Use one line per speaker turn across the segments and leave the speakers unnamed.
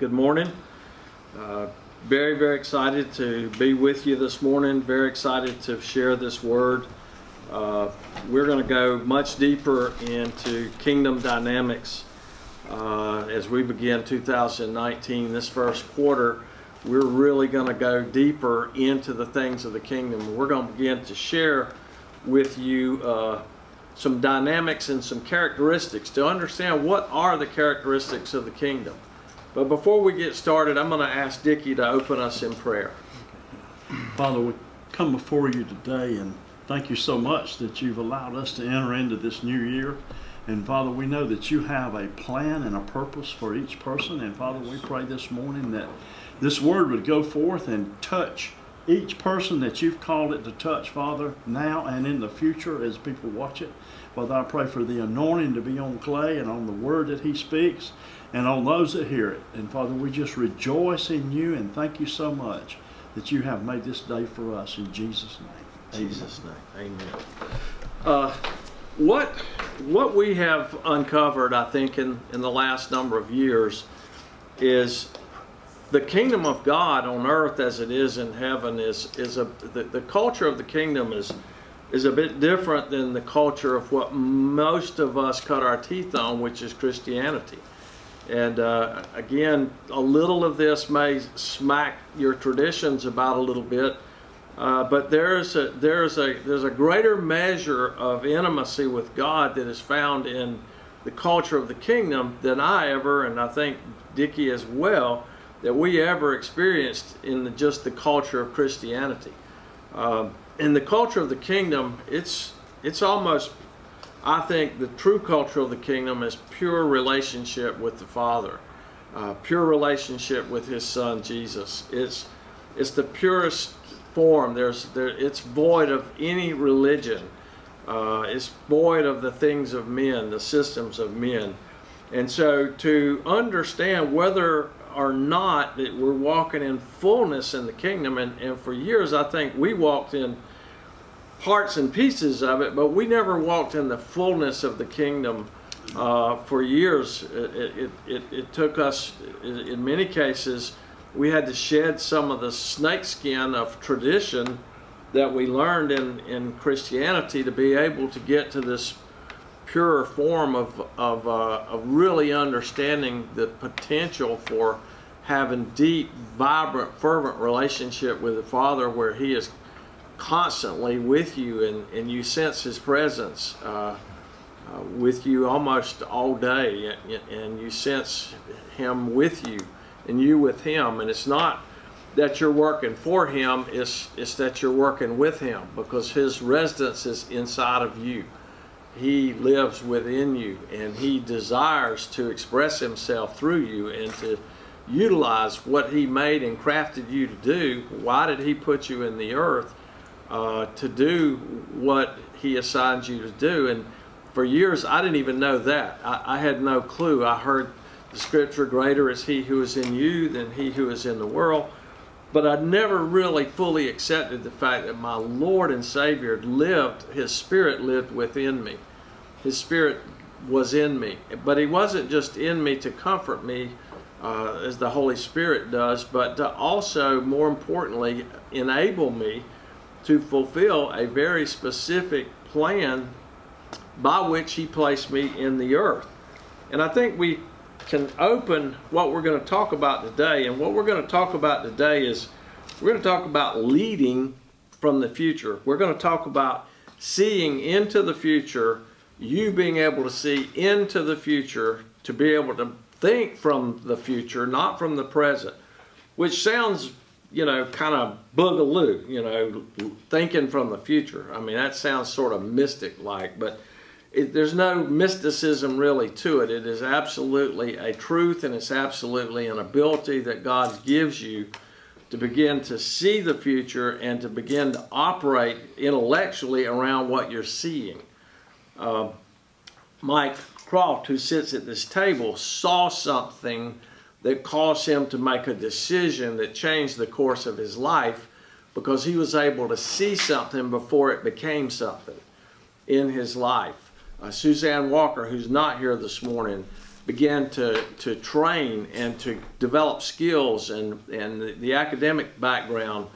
good morning. Uh, very, very excited to be with you this morning. Very excited to share this word. Uh, we're going to go much deeper into kingdom dynamics uh, as we begin 2019. This first quarter, we're really going to go deeper into the things of the kingdom. We're going to begin to share with you uh, some dynamics and some characteristics to understand what are the characteristics of the kingdom. But before we get started, I'm going to ask Dickie to open us in prayer.
Father, we come before you today and thank you so much that you've allowed us to enter into this new year. And Father, we know that you have a plan and a purpose for each person. And Father, we pray this morning that this word would go forth and touch each person that you've called it to touch, Father, now and in the future as people watch it. Father, I pray for the anointing to be on Clay and on the word that he speaks and on those that hear it. And Father, we just rejoice in you and thank you so much that you have made this day for us in Jesus' name.
Jesus' name, amen. Uh, what what we have uncovered, I think, in, in the last number of years is the kingdom of God on earth as it is in heaven is is a the, the culture of the kingdom is is a bit different than the culture of what most of us cut our teeth on, which is Christianity. And uh, again, a little of this may smack your traditions about a little bit, uh, but there's a there's a there's a greater measure of intimacy with God that is found in the culture of the kingdom than I ever, and I think Dickie as well, that we ever experienced in the, just the culture of Christianity. Um, in the culture of the kingdom, it's it's almost I think the true culture of the kingdom is pure relationship with the Father, uh, pure relationship with His Son Jesus. It's it's the purest form. There's there it's void of any religion. Uh, it's void of the things of men, the systems of men. And so to understand whether or not that we're walking in fullness in the kingdom, and, and for years I think we walked in parts and pieces of it, but we never walked in the fullness of the kingdom uh, for years. It, it, it, it, took us, in many cases, we had to shed some of the snakeskin of tradition that we learned in, in Christianity to be able to get to this purer form of, of, uh, of really understanding the potential for having deep, vibrant, fervent relationship with the Father where He is constantly with you and, and you sense his presence uh, uh, with you almost all day and you sense him with you and you with him. And it's not that you're working for him it's, it's that you're working with him because his residence is inside of you. He lives within you and he desires to express himself through you and to utilize what he made and crafted you to do. Why did he put you in the earth uh, to do what he assigns you to do. And for years, I didn't even know that. I, I, had no clue. I heard the scripture, greater is he who is in you than he who is in the world. But I never really fully accepted the fact that my Lord and Savior lived, his spirit lived within me. His spirit was in me. But he wasn't just in me to comfort me uh, as the Holy Spirit does, but to also, more importantly, enable me to fulfill a very specific plan by which he placed me in the earth. And I think we can open what we're going to talk about today. And what we're going to talk about today is we're going to talk about leading from the future. We're going to talk about seeing into the future, you being able to see into the future, to be able to think from the future, not from the present, which sounds you know, kind of boogaloo, you know, thinking from the future. I mean, that sounds sort of mystic like, but it, there's no mysticism really to it. It is absolutely a truth and it's absolutely an ability that God gives you to begin to see the future and to begin to operate intellectually around what you're seeing. Uh, Mike Croft, who sits at this table, saw something that caused him to make a decision that changed the course of his life because he was able to see something before it became something in his life. Uh, Suzanne Walker, who's not here this morning, began to, to train and to develop skills and, and the, the academic background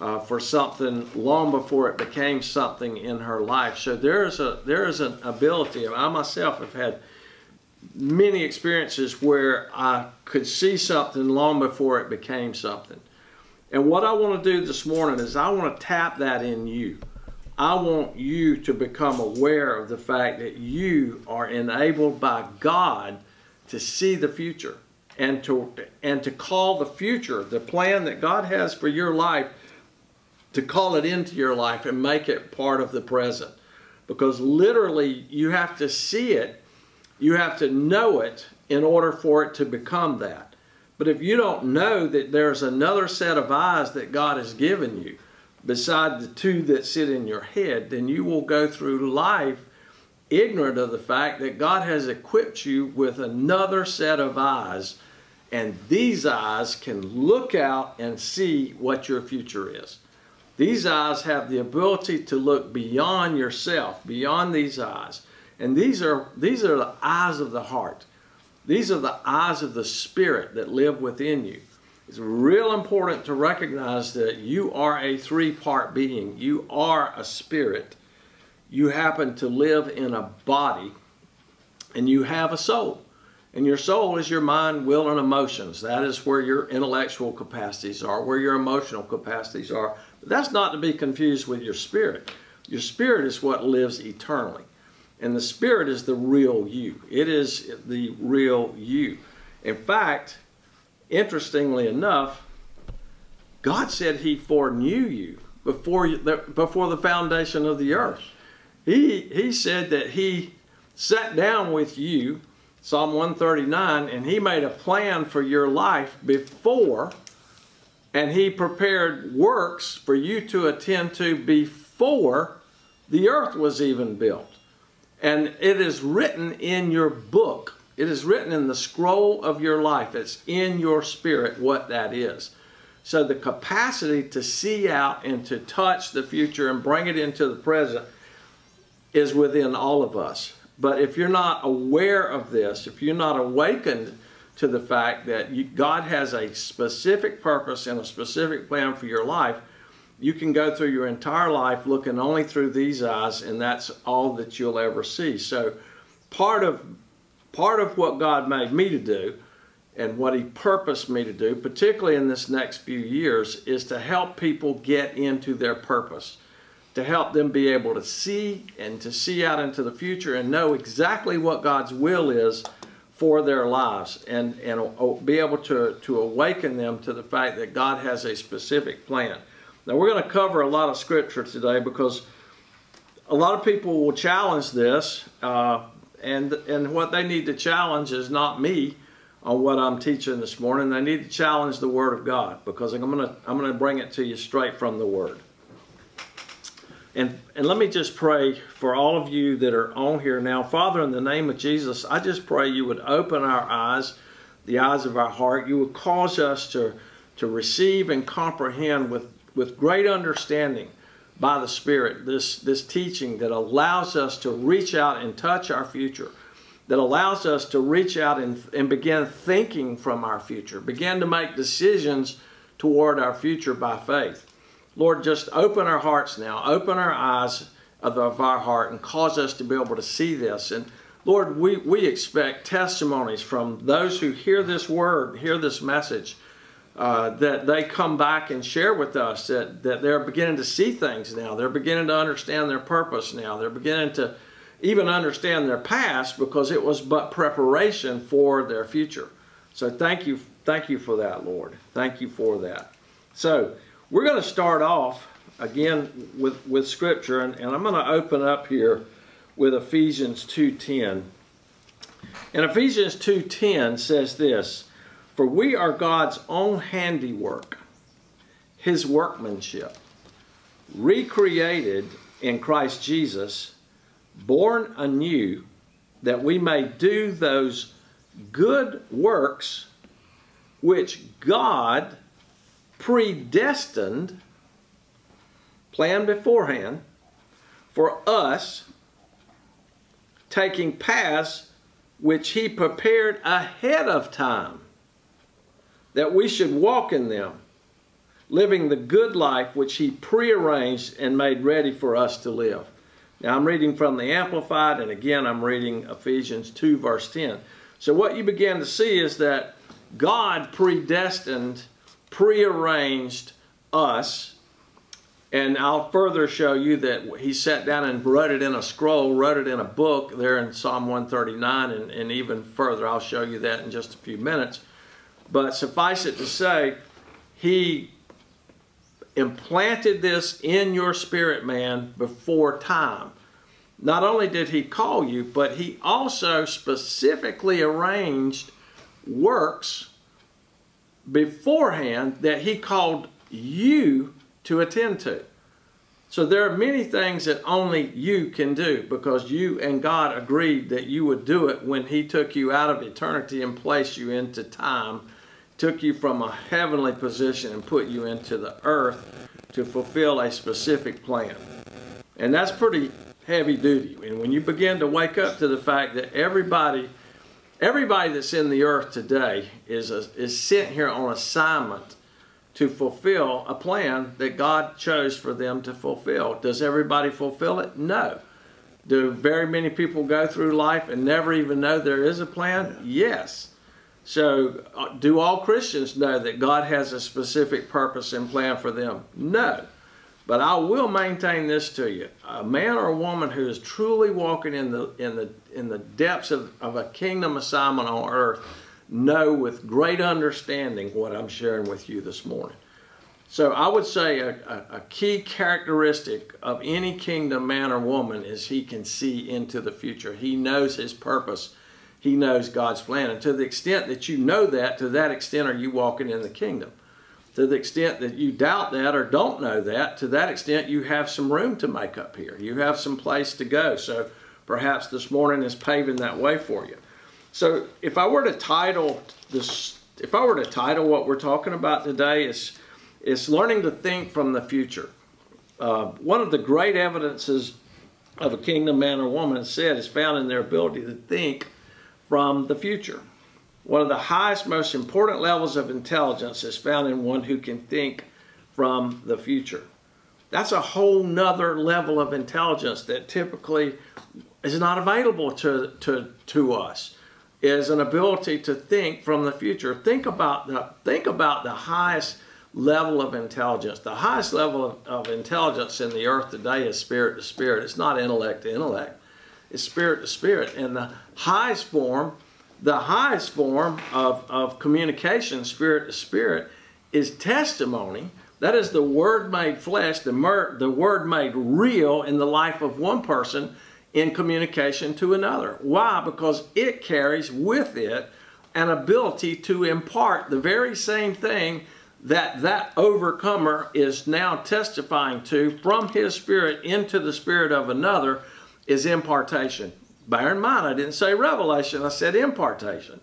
uh, for something long before it became something in her life. So there is a there is an ability. I myself have had many experiences where I could see something long before it became something. And what I want to do this morning is I want to tap that in you. I want you to become aware of the fact that you are enabled by God to see the future and to and to call the future, the plan that God has for your life, to call it into your life and make it part of the present. Because literally you have to see it, you have to know it in order for it to become that. But if you don't know that there's another set of eyes that God has given you, beside the two that sit in your head, then you will go through life ignorant of the fact that God has equipped you with another set of eyes, and these eyes can look out and see what your future is. These eyes have the ability to look beyond yourself, beyond these eyes. And these are, these are the eyes of the heart. These are the eyes of the spirit that live within you. It's real important to recognize that you are a three-part being. You are a spirit. You happen to live in a body, and you have a soul. And your soul is your mind, will, and emotions. That is where your intellectual capacities are, where your emotional capacities are. But that's not to be confused with your spirit. Your spirit is what lives eternally. And the spirit is the real you. It is the real you. In fact, interestingly enough, God said He foreknew you before the, before the foundation of the earth. He, he said that He sat down with you, Psalm 139, and He made a plan for your life before, and He prepared works for you to attend to before the earth was even built. And it is written in your book it is written in the scroll of your life. It's in your spirit what that is. So the capacity to see out and to touch the future and bring it into the present is within all of us. But if you're not aware of this, if you're not awakened to the fact that you, God has a specific purpose and a specific plan for your life, you can go through your entire life looking only through these eyes, and that's all that you'll ever see. So part of part of what God made me to do and what He purposed me to do, particularly in this next few years, is to help people get into their purpose, to help them be able to see and to see out into the future and know exactly what God's will is for their lives and, and be able to, to awaken them to the fact that God has a specific plan. Now, we're going to cover a lot of scripture today because a lot of people will challenge this. Uh, and and what they need to challenge is not me on what I'm teaching this morning. They need to challenge the Word of God because I'm gonna I'm gonna bring it to you straight from the Word. And and let me just pray for all of you that are on here now, Father, in the name of Jesus, I just pray you would open our eyes, the eyes of our heart. You would cause us to to receive and comprehend with with great understanding by the Spirit, this, this teaching that allows us to reach out and touch our future, that allows us to reach out and, and begin thinking from our future, begin to make decisions toward our future by faith. Lord, just open our hearts now, open our eyes of, of our heart and cause us to be able to see this. And Lord, we, we expect testimonies from those who hear this word, hear this message, uh, that they come back and share with us that, that they're beginning to see things now. They're beginning to understand their purpose now. They're beginning to even understand their past because it was but preparation for their future. So thank you, thank you for that, Lord. Thank you for that. So we're going to start off again with, with scripture, and, and I'm going to open up here with Ephesians 2.10. And Ephesians 2.10 says this, for we are God's own handiwork, his workmanship, recreated in Christ Jesus, born anew, that we may do those good works which God predestined, planned beforehand, for us, taking paths which he prepared ahead of time, that we should walk in them, living the good life which he prearranged and made ready for us to live. Now I'm reading from the Amplified, and again I'm reading Ephesians 2, verse 10. So what you begin to see is that God predestined, prearranged us, and I'll further show you that he sat down and wrote it in a scroll, wrote it in a book there in Psalm 139, and, and even further. I'll show you that in just a few minutes. But suffice it to say, he implanted this in your spirit man before time. Not only did he call you, but he also specifically arranged works beforehand that he called you to attend to. So there are many things that only you can do because you and God agreed that you would do it when he took you out of eternity and placed you into time took you from a heavenly position and put you into the earth to fulfill a specific plan. And that's pretty heavy duty. And when you begin to wake up to the fact that everybody, everybody that's in the earth today is, a, is sent here on assignment to fulfill a plan that God chose for them to fulfill. Does everybody fulfill it? No. Do very many people go through life and never even know there is a plan? Yes. So, uh, do all Christians know that God has a specific purpose and plan for them? No. But I will maintain this to you. A man or a woman who is truly walking in the, in the, in the depths of, of a kingdom assignment on earth know with great understanding what I'm sharing with you this morning. So I would say a, a, a, key characteristic of any kingdom man or woman is he can see into the future. He knows his purpose he knows God's plan. And to the extent that you know that, to that extent are you walking in the kingdom. To the extent that you doubt that or don't know that, to that extent you have some room to make up here. You have some place to go. So perhaps this morning is paving that way for you. So if I were to title this, if I were to title what we're talking about today is, is learning to think from the future. Uh, one of the great evidences of a kingdom man or woman said is found in their ability to think from the future. One of the highest, most important levels of intelligence is found in one who can think from the future. That's a whole nother level of intelligence that typically is not available to, to, to us is an ability to think from the future. Think about the, think about the highest level of intelligence. The highest level of, of intelligence in the earth today is spirit to spirit. It's not intellect to intellect It's spirit to spirit. And the highest form, the highest form of, of communication, spirit to spirit, is testimony. That is the word made flesh, the, mer- the word made real in the life of one person in communication to another. Why? Because it carries with it an ability to impart the very same thing that that overcomer is now testifying to from his spirit into the spirit of another is impartation. Bear in mind, I didn't say revelation, I said impartation.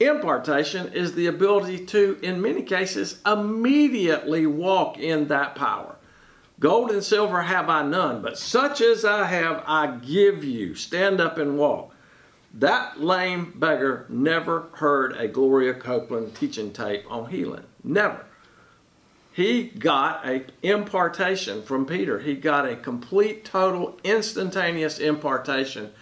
Impartation is the ability to, in many cases, immediately walk in that power. Gold and silver have I none, but such as I have, I give you. Stand up and walk. That lame beggar never heard a Gloria Copeland teaching tape on healing. Never he got a impartation from Peter. He got a complete, total, instantaneous impartation.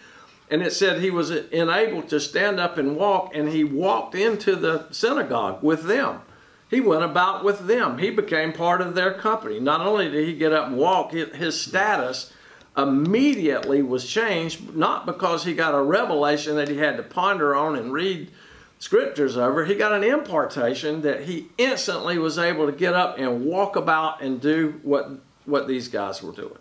And it said he was enabled to stand up and walk, and he walked into the synagogue with them. He went about with them. He became part of their company. Not only did he get up and walk, his status immediately was changed, not because he got a revelation that he had to ponder on and read scriptures over, he got an impartation that he instantly was able to get up and walk about and do what, what these guys were doing.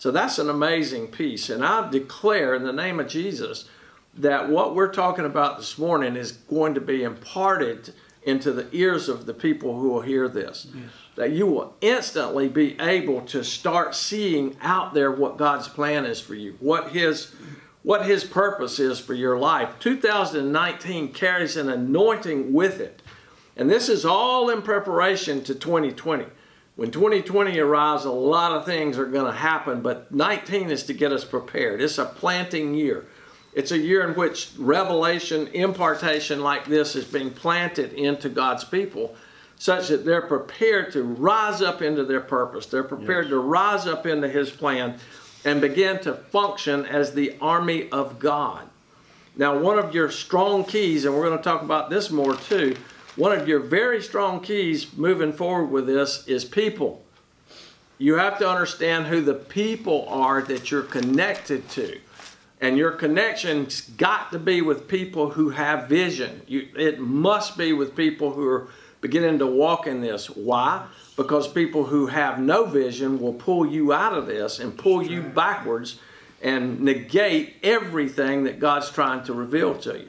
So that's an amazing piece. And I declare in the name of Jesus that what we're talking about this morning is going to be imparted into the ears of the people who will hear this. Yes. That you will instantly be able to start seeing out there what God's plan is for you, what His what His purpose is for your life. 2019 carries an anointing with it. And this is all in preparation to 2020. When 2020 arrives, a lot of things are going to happen, but 19 is to get us prepared. It's a planting year. It's a year in which revelation, impartation like this is being planted into God's people such that they're prepared to rise up into their purpose. They're prepared yes. to rise up into His plan and begin to function as the army of God. Now, one of your strong keys, and we're going to talk about this more too, one of your very strong keys moving forward with this is people. You have to understand who the people are that you're connected to. And your connection's got to be with people who have vision. You, it must be with people who are beginning to walk in this. Why? Because people who have no vision will pull you out of this and pull you backwards and negate everything that God's trying to reveal to you.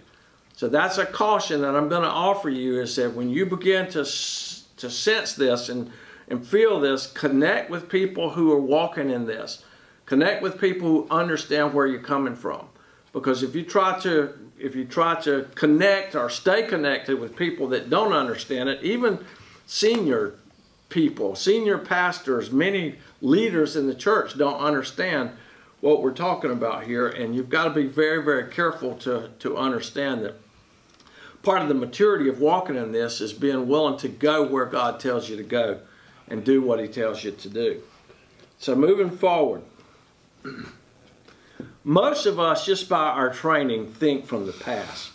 So that's a caution that I'm going to offer you is that when you begin to, to sense this and, and feel this, connect with people who are walking in this. Connect with people who understand where you're coming from. Because if you try to if you try to connect or stay connected with people that don't understand it, even senior people, senior pastors, many leaders in the church don't understand what we're talking about here, and you've got to be very, very careful to, to understand that part of the maturity of walking in this is being willing to go where God tells you to go and do what He tells you to do. So, moving forward, most of us, just by our training, think from the past.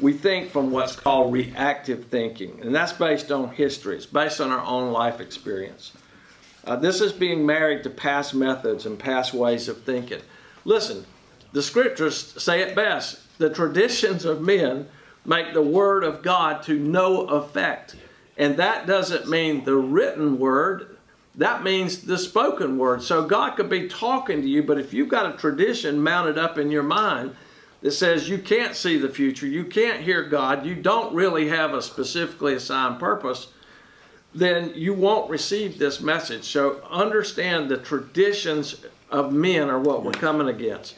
We think from what's called reactive thinking, and that's based on history. It's based on our own life experience. Uh, this is being married to past methods and past ways of thinking. Listen, the scriptures say it best. The traditions of men make the word of God to no effect. And that doesn't mean the written word, that means the spoken word. So God could be talking to you, but if you've got a tradition mounted up in your mind that says you can't see the future, you can't hear God, you don't really have a specifically assigned purpose, then you won't receive this message. So understand the traditions of men are what we're coming against.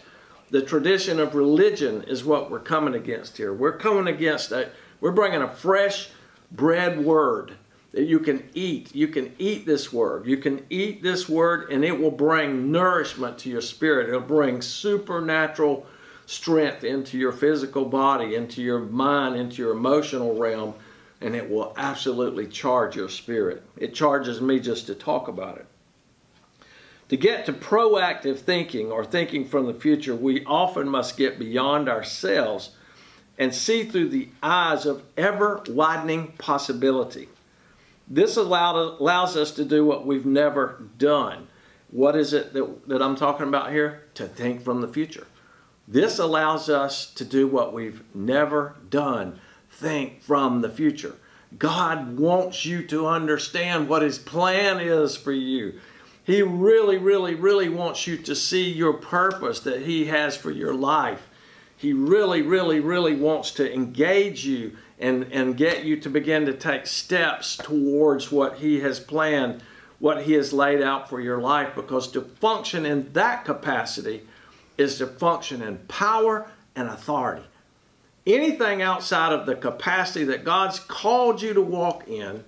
The tradition of religion is what we're coming against here. We're coming against a, we're bringing a fresh bread word that you can eat. You can eat this word. You can eat this word and it will bring nourishment to your spirit. It'll bring supernatural strength into your physical body, into your mind, into your emotional realm and it will absolutely charge your spirit. It charges me just to talk about it. To get to proactive thinking or thinking from the future, we often must get beyond ourselves and see through the eyes of ever widening possibility. This allowed, allows us to do what we've never done. What is it that, that I'm talking about here? To think from the future. This allows us to do what we've never done think from the future. God wants you to understand what His plan is for you. He really, really, really wants you to see your purpose that He has for your life. He really, really, really wants to engage you and, and get you to begin to take steps towards what He has planned, what He has laid out for your life. Because to function in that capacity is to function in power and authority anything outside of the capacity that God's called you to walk in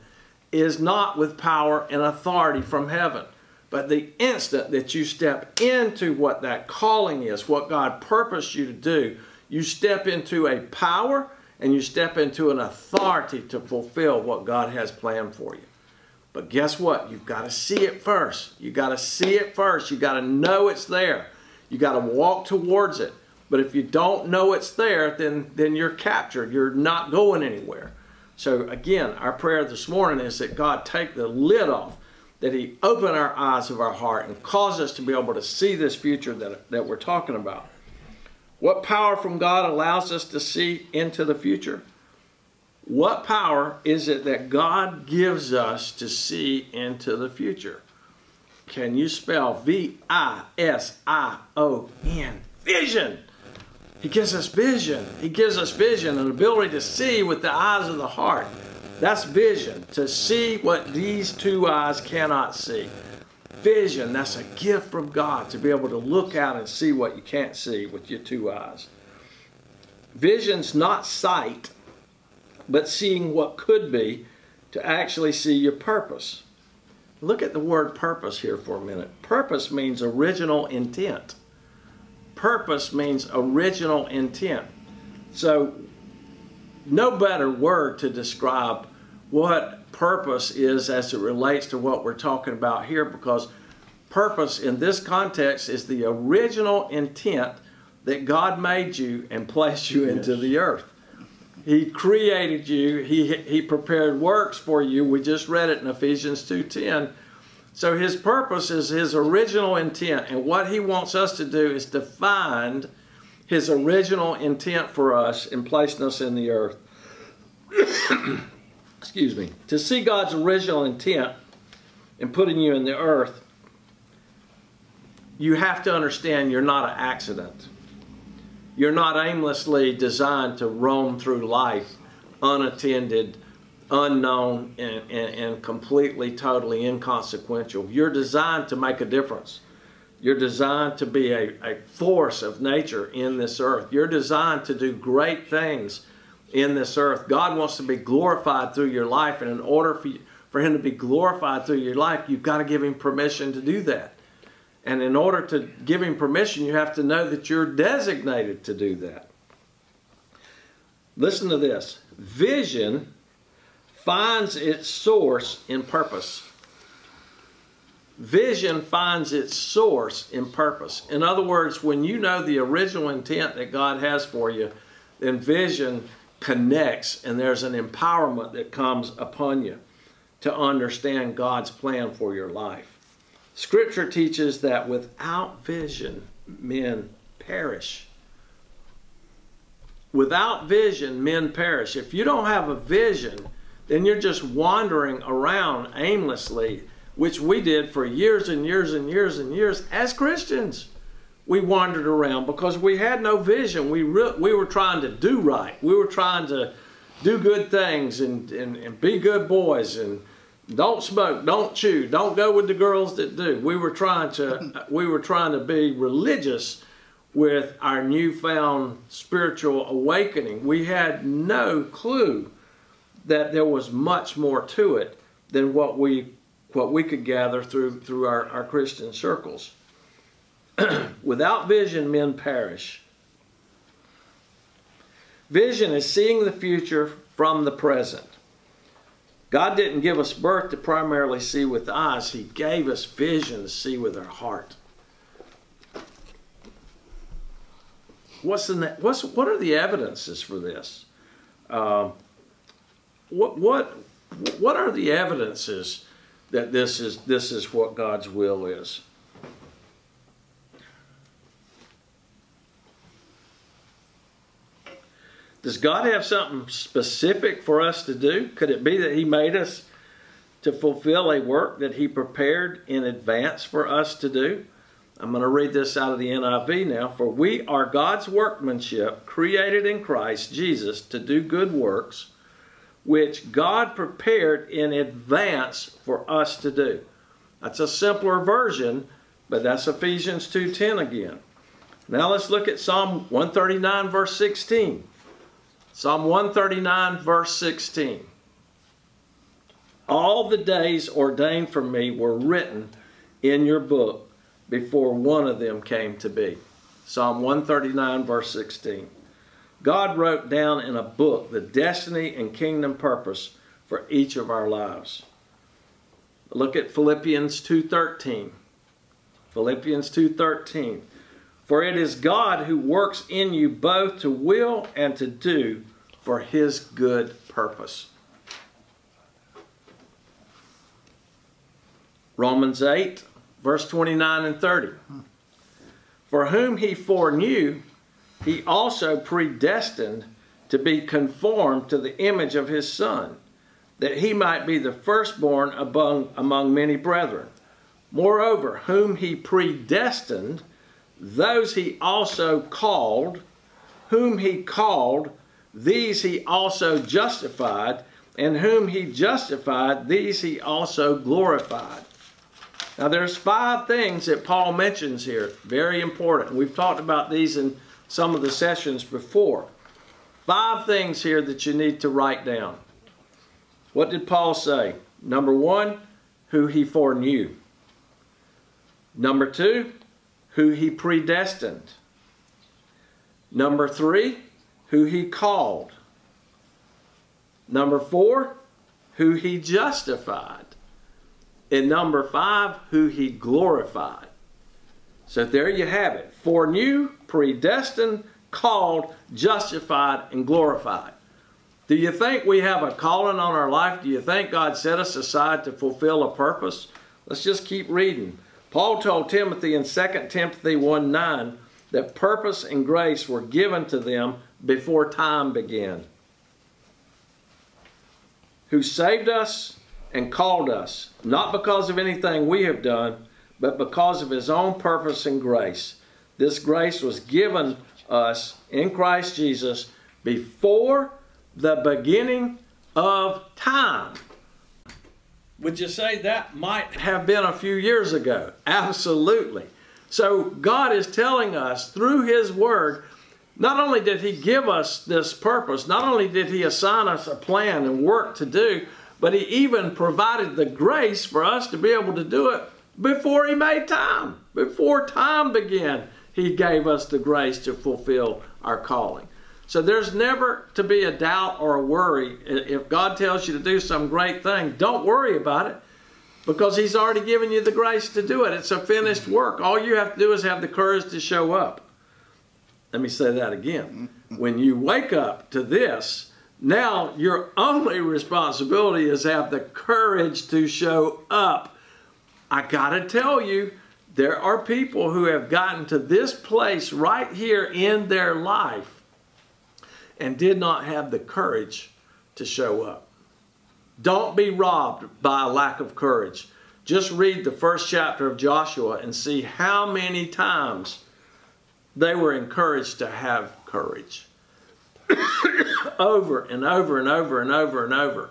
is not with power and authority from heaven. But the instant that you step into what that calling is, what God purposed you to do, you step into a power and you step into an authority to fulfill what God has planned for you. But guess what? You've got to see it first. You've got to see it first. You've got to know it's there. You've got to walk towards it. But if you don't know it's there, then, then you're captured. You're not going anywhere. So again, our prayer this morning is that God take the lid off, that He open our eyes of our heart and cause us to be able to see this future that, that we're talking about. What power from God allows us to see into the future? What power is it that God gives us to see into the future? Can you spell V I S I O N? Vision. He gives us vision. He gives us vision, an ability to see with the eyes of the heart. That's vision, to see what these two eyes cannot see. Vision, that's a gift from God, to be able to look out and see what you can't see with your two eyes. Vision's not sight, but seeing what could be to actually see your purpose. Look at the word purpose here for a minute. Purpose means original intent. purpose means original intent. So, no better word to describe what purpose is as it relates to what we're talking about here because purpose in this context is the original intent that God made you and placed you yes. into the earth. He created you. He, he prepared works for you. We just read it in Ephesians 2.10. So his purpose is his original intent. And what he wants us to do is to find his original intent for us in placing us in the earth. Excuse me. To see God's original intent in putting you in the earth, you have to understand you're not an accident. You're not aimlessly designed to roam through life unattended, unknown, and, and, and, completely, totally inconsequential. You're designed to make a difference. You're designed to be a, a force of nature in this earth. You're designed to do great things in this earth. God wants to be glorified through your life, and in order for, you, for Him to be glorified through your life, you've got to give Him permission to do that. And in order to give him permission, you have to know that you're designated to do that. Listen to this. Vision finds its source in purpose. Vision finds its source in purpose. In other words, when you know the original intent that God has for you, then vision connects and there's an empowerment that comes upon you to understand God's plan for your life. Scripture teaches that without vision, men perish. Without vision, men perish. If you don't have a vision, then you're just wandering around aimlessly, which we did for years and years and years and years as Christians. We wandered around because we had no vision. We, we were trying to do right. We were trying to do good things and, and, and be good boys and don't smoke, don't chew, don't go with the girls that do. We were trying to we were trying to be religious with our newfound spiritual awakening. We had no clue that there was much more to it than what we what we could gather through through our, our Christian circles. Without vision, men perish. Vision is seeing the future from the present. God didn't give us birth to primarily see with eyes. He gave us vision to see with our heart. What's the what's what are the evidences for this? Um, what what what are the evidences that this is this is what God's will is? Does God have something specific for us to do? Could it be that He made us to fulfill a work that He prepared in advance for us to do? I'm going to read this out of the NIV now. For we are God's workmanship, created in Christ Jesus to do good works, which God prepared in advance for us to do. That's a simpler version, but that's Ephesians 2.10 again. Now let's look at Psalm 139 verse 16. Psalm 139, verse 16. All the days ordained for me were written in your book before one of them came to be. Psalm 139, verse 16. God wrote down in a book the destiny and kingdom purpose for each of our lives. Look at Philippians 2.13. Philippians 2.13. For it is God who works in you both to will and to do for his good purpose. Romans 8, verse 29 and 30. For whom he foreknew, he also predestined to be conformed to the image of his Son, that he might be the firstborn among, among many brethren. Moreover, whom he predestined, those he also called, whom he called, these he also justified, and whom he justified, these he also glorified. Now there's five things that Paul mentions here, very important. We've talked about these in some of the sessions before. Five things here that you need to write down. What did Paul say? Number one, who he foreknew. Number two, who he predestined. Number three, who he called. Number four, who he justified. And number five, who he glorified. So there you have it. Foreknew, predestined, called, justified, and glorified. Do you think we have a calling on our life? Do you think God set us aside to fulfill a purpose? Let's just keep reading. Paul told Timothy in 2 Timothy 1 9 that purpose and grace were given to them before time began. Who saved us and called us, not because of anything we have done, but because of his own purpose and grace. This grace was given us in Christ Jesus before the beginning of time. Would you say that might have been a few years ago? Absolutely. So God is telling us through His Word, not only did He give us this purpose, not only did He assign us a plan and work to do, but He even provided the grace for us to be able to do it before He made time. Before time began, He gave us the grace to fulfill our calling. So there's never to be a doubt or a worry. If God tells you to do some great thing, don't worry about it because He's already given you the grace to do it. It's a finished work. All you have to do is have the courage to show up. Let me say that again. When you wake up to this, now your only responsibility is have the courage to show up. I got to tell you, there are people who have gotten to this place right here in their life and did not have the courage to show up. Don't be robbed by a lack of courage. Just read the first chapter of Joshua and see how many times they were encouraged to have courage. over and over and over and over and over.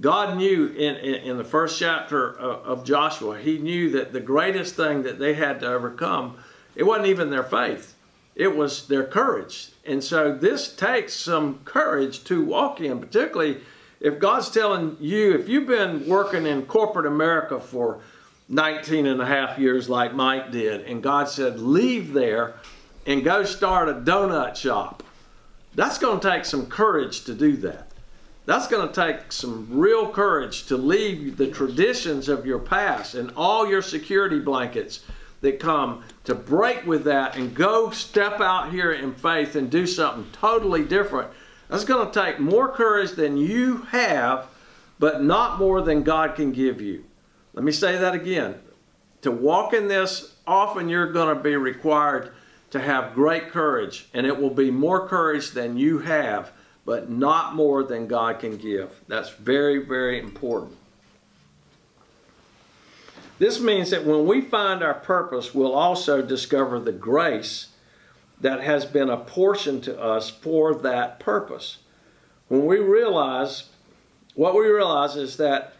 God knew in, in, in the first chapter of, of, Joshua, He knew that the greatest thing that they had to overcome, it wasn't even their faith it was their courage. And so this takes some courage to walk in, particularly if God's telling you, if you've been working in corporate America for 19 and a half years like Mike did, and God said, leave there and go start a donut shop. That's going to take some courage to do that. That's going to take some real courage to leave the traditions of your past and all your security blankets that come to break with that and go step out here in faith and do something totally different. That's going to take more courage than you have, but not more than God can give you. Let me say that again. To walk in this, often you're going to be required to have great courage, and it will be more courage than you have, but not more than God can give. That's very, very important. This means that when we find our purpose, we'll also discover the grace that has been apportioned to us for that purpose. When we realize, what we realize is that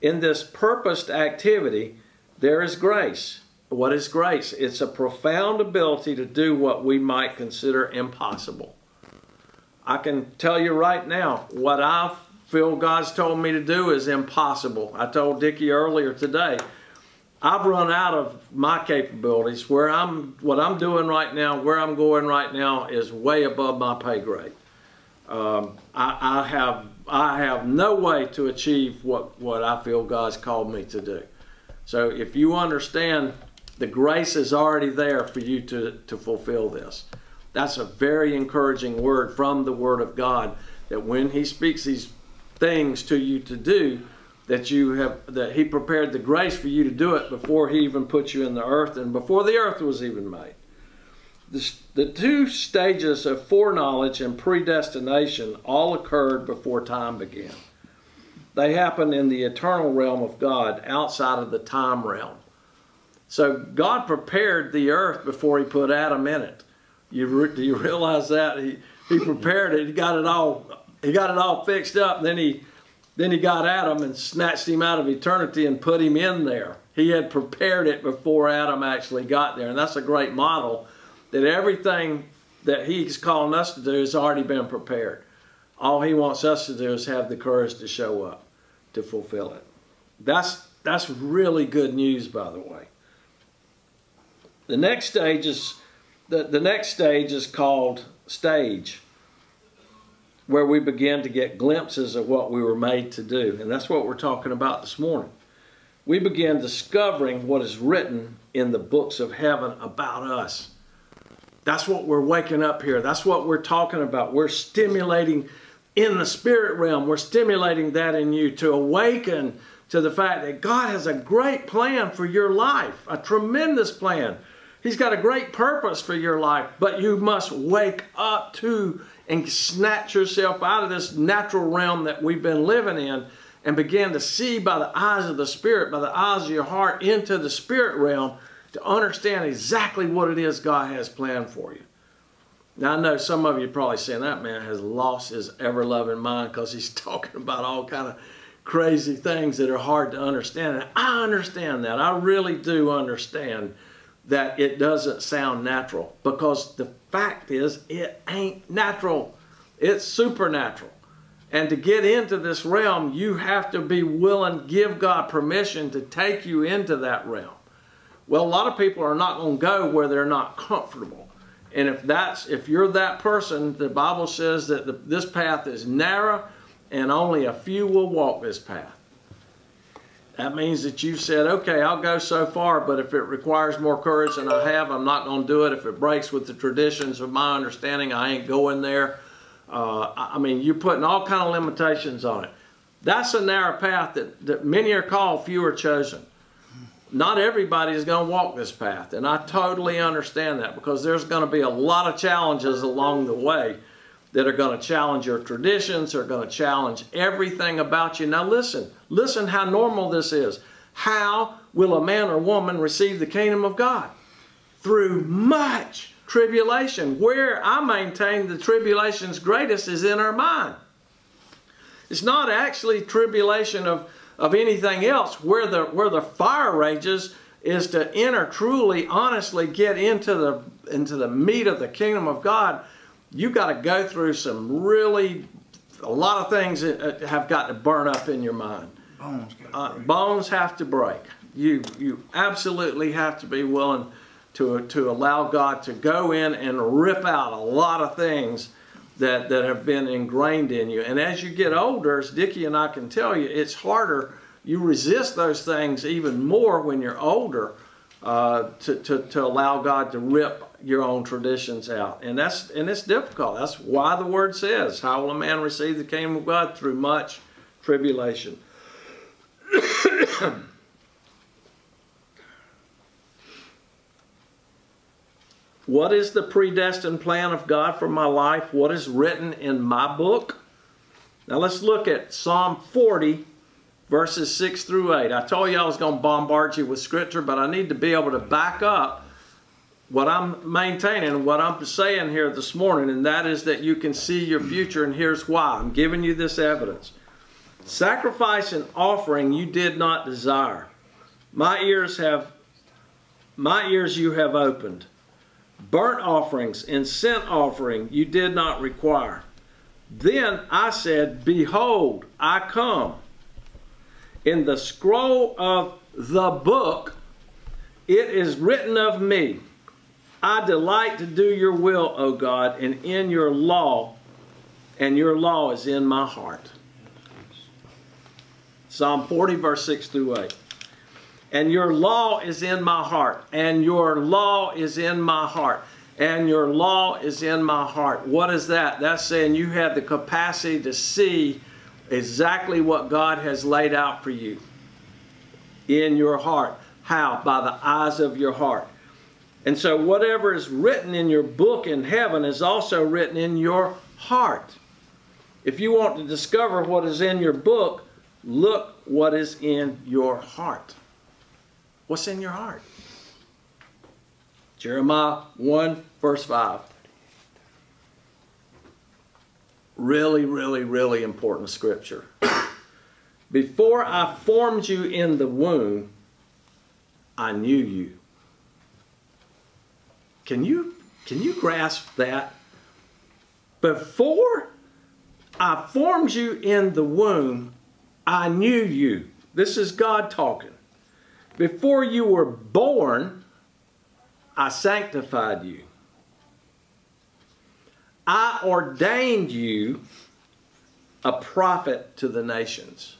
in this purposed activity, there is grace. What is grace? It's a profound ability to do what we might consider impossible. I can tell you right now, what I feel God's told me to do is impossible. I told Dickie earlier today, I've run out of my capabilities. Where I'm, what I'm doing right now, where I'm going right now, is way above my pay grade. Um, I, I, have, I have no way to achieve what, what I feel God's called me to do. So if you understand, the grace is already there for you to, to fulfill this. That's a very encouraging word from the Word of God. That when He speaks these things to you to do, that you have that he prepared the grace for you to do it before he even put you in the earth and before the earth was even made. The, the two stages of foreknowledge and predestination all occurred before time began. They happen in the eternal realm of god outside of the time realm. So god prepared the earth before he put adam in it. You do you realize that? He he prepared it. He got it all he got it all fixed up. Then he then he got Adam and snatched him out of eternity and put him in there. He had prepared it before Adam actually got there. And that's a great model that everything that he's calling us to do has already been prepared. All he wants us to do is have the courage to show up to fulfill it. That's, that's really good news, by the way. The next stage is, the, the next stage is called stage where we begin to get glimpses of what we were made to do. And that's what we're talking about this morning. We begin discovering what is written in the books of heaven about us. That's what we're waking up here. That's what we're talking about. We're stimulating in the spirit realm, we're stimulating that in you to awaken to the fact that God has a great plan for your life, a tremendous plan. He's got a great purpose for your life, but you must wake up to and snatch yourself out of this natural realm that we've been living in and begin to see by the eyes of the Spirit, by the eyes of your heart into the spirit realm to understand exactly what it is God has planned for you. Now, I know some of you probably saying that man has lost his ever loving mind because he's talking about all kind of crazy things that are hard to understand. And I understand that. I really do understand that it doesn't sound natural because the fact is it ain't natural. It's supernatural. And to get into this realm, you have to be willing, give God permission to take you into that realm. Well, a lot of people are not going to go where they're not comfortable. And if that's if you're that person, the Bible says that the, this path is narrow and only a few will walk this path. That means that you've said, okay, I'll go so far, but if it requires more courage than I have, I'm not going to do it. If it breaks with the traditions of my understanding, I ain't going there. Uh, I mean, you're putting all kind of limitations on it. That's a narrow path that, that many are called, few are chosen not everybody is going to walk this path. And I totally understand that because there's going to be a lot of challenges along the way that are going to challenge your traditions, are going to challenge everything about you. Now listen, listen how normal this is. How will a man or woman receive the kingdom of God? Through much tribulation. Where I maintain the tribulation's greatest is in our mind. It's not actually tribulation of of anything else. Where the where the fire rages is to enter truly, honestly, get into the into the meat of the kingdom of God. You got to go through some really a lot of things that have got to burn up in your mind.
Bones,
uh, bones have to break. You you absolutely have to be willing to to allow God to go in and rip out a lot of things that, that have been ingrained in you. And as you get older, as Dickie and I can tell you, it's harder. You resist those things even more when you're older uh, to, to, to allow God to rip your own traditions out. And that's and it's difficult. That's why the word says, How will a man receive the kingdom of God? Through much tribulation. What is the predestined plan of God for my life? What is written in my book? Now let's look at Psalm 40, verses 6 through 8. I told you I was going to bombard you with scripture, but I need to be able to back up what I'm maintaining, what I'm saying here this morning, and that is that you can see your future, and here's why. I'm giving you this evidence. Sacrifice and offering you did not desire. My ears have, my ears you have opened. Burnt offerings and scent offering you did not require. Then I said, Behold, I come. In the scroll of the book, it is written of me. I delight to do your will, O God, and in your law, and your law is in my heart. Psalm 40, verse 6 through 8 and your law is in my heart, and your law is in my heart, and your law is in my heart. What is that? That's saying you have the capacity to see exactly what God has laid out for you in your heart. How? By the eyes of your heart. And so, whatever is written in your book in heaven is also written in your heart. If you want to discover what is in your book, look what is in your heart. What's in your heart? Jeremiah 1, verse 5. Really, really, really important scripture. Before I formed you in the womb, I knew you. Can you can you grasp that? Before I formed you in the womb, I knew you. This is God talking. Before you were born, I sanctified you. I ordained you a prophet to the nations.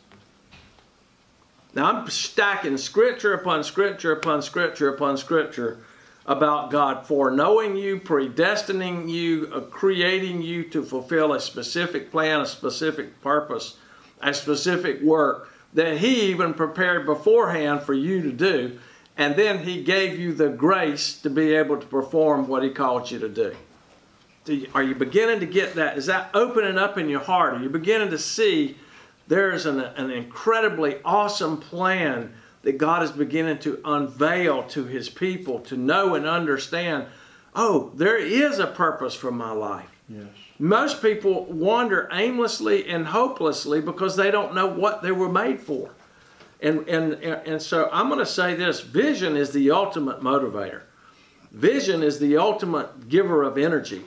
Now I'm stacking scripture upon scripture upon scripture upon scripture about God foreknowing you, predestining you, uh, creating you to fulfill a specific plan, a specific purpose, a specific work that He even prepared beforehand for you to do. And then He gave you the grace to be able to perform what He called you to do. Are you beginning to get that? Is that opening up in your heart? Are you beginning to see there's an, an incredibly awesome plan that God is beginning to unveil to his people to know and understand, oh, there is a purpose for my life.
Yes.
Most people wander aimlessly and hopelessly because they don't know what they were made for. And, and, and so I'm going to say this vision is the ultimate motivator. Vision is the ultimate giver of energy.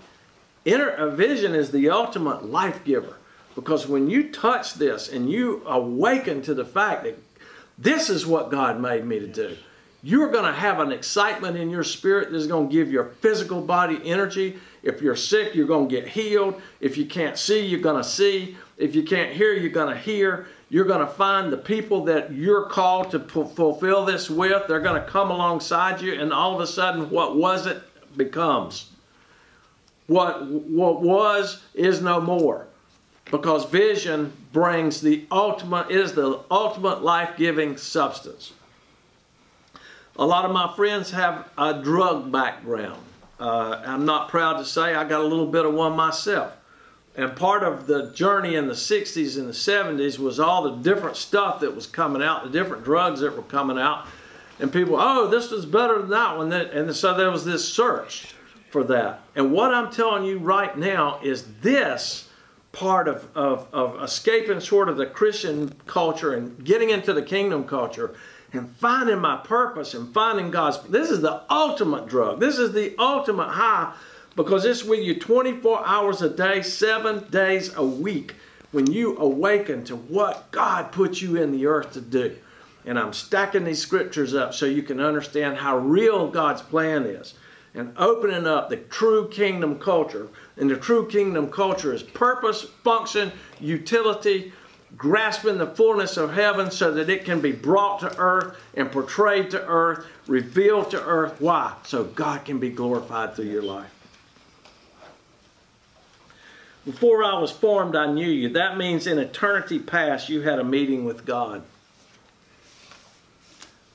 Inner, a vision is the ultimate life giver. Because when you touch this and you awaken to the fact that this is what God made me to do, you're going to have an excitement in your spirit that's going to give your physical body energy. If you're sick, you're going to get healed. If you can't see, you're going to see. If you can't hear, you're going to hear. You're going to find the people that you're called to fulfill this with. They're going to come alongside you, and all of a sudden, what was it becomes. What, what was is no more because vision brings the ultimate is the ultimate life-giving substance. A lot of my friends have a drug background. Uh, i'm not proud to say i got a little bit of one myself. And part of the journey in the 60s and the 70s was all the different stuff that was coming out the different drugs that were coming out. And people oh this was better than that one. And so there was this search for that. And what i'm telling you right now is this part of, of, of escaping sort of the Christian culture and getting into the kingdom culture and finding my purpose and finding God's. This is the ultimate drug. This is the ultimate high because it's with you 24 hours a day, seven days a week when you awaken to what God put you in the earth to do. And I'm stacking these scriptures up so you can understand how real God's plan is and opening up the true kingdom culture. And the true kingdom culture is purpose, function, utility, grasping the fullness of heaven so that it can be brought to earth and portrayed to earth, revealed to earth. Why? So God can be glorified through your life. Before I was formed, I knew you. That means in eternity past, you had a meeting with God.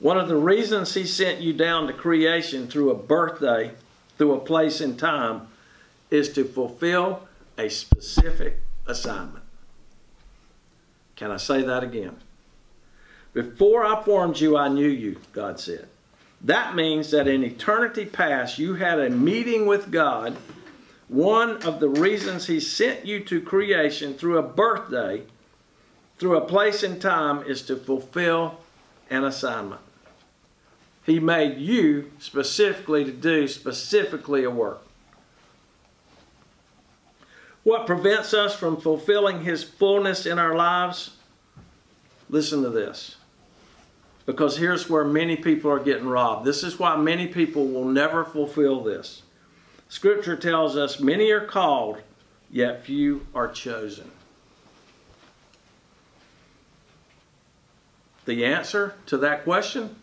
One of the reasons he sent you down to creation through a birthday, through a place in time, is to fulfill a specific assignment. Can I say that again? Before I formed you, I knew you, God said. That means that in eternity past, you had a meeting with God. One of the reasons he sent you to creation through a birthday, through a place in time, is to fulfill an assignment. He made you specifically to do specifically a work. What prevents us from fulfilling His fullness in our lives? Listen to this. Because here's where many people are getting robbed. This is why many people will never fulfill this. Scripture tells us many are called, yet few are chosen. The answer to that question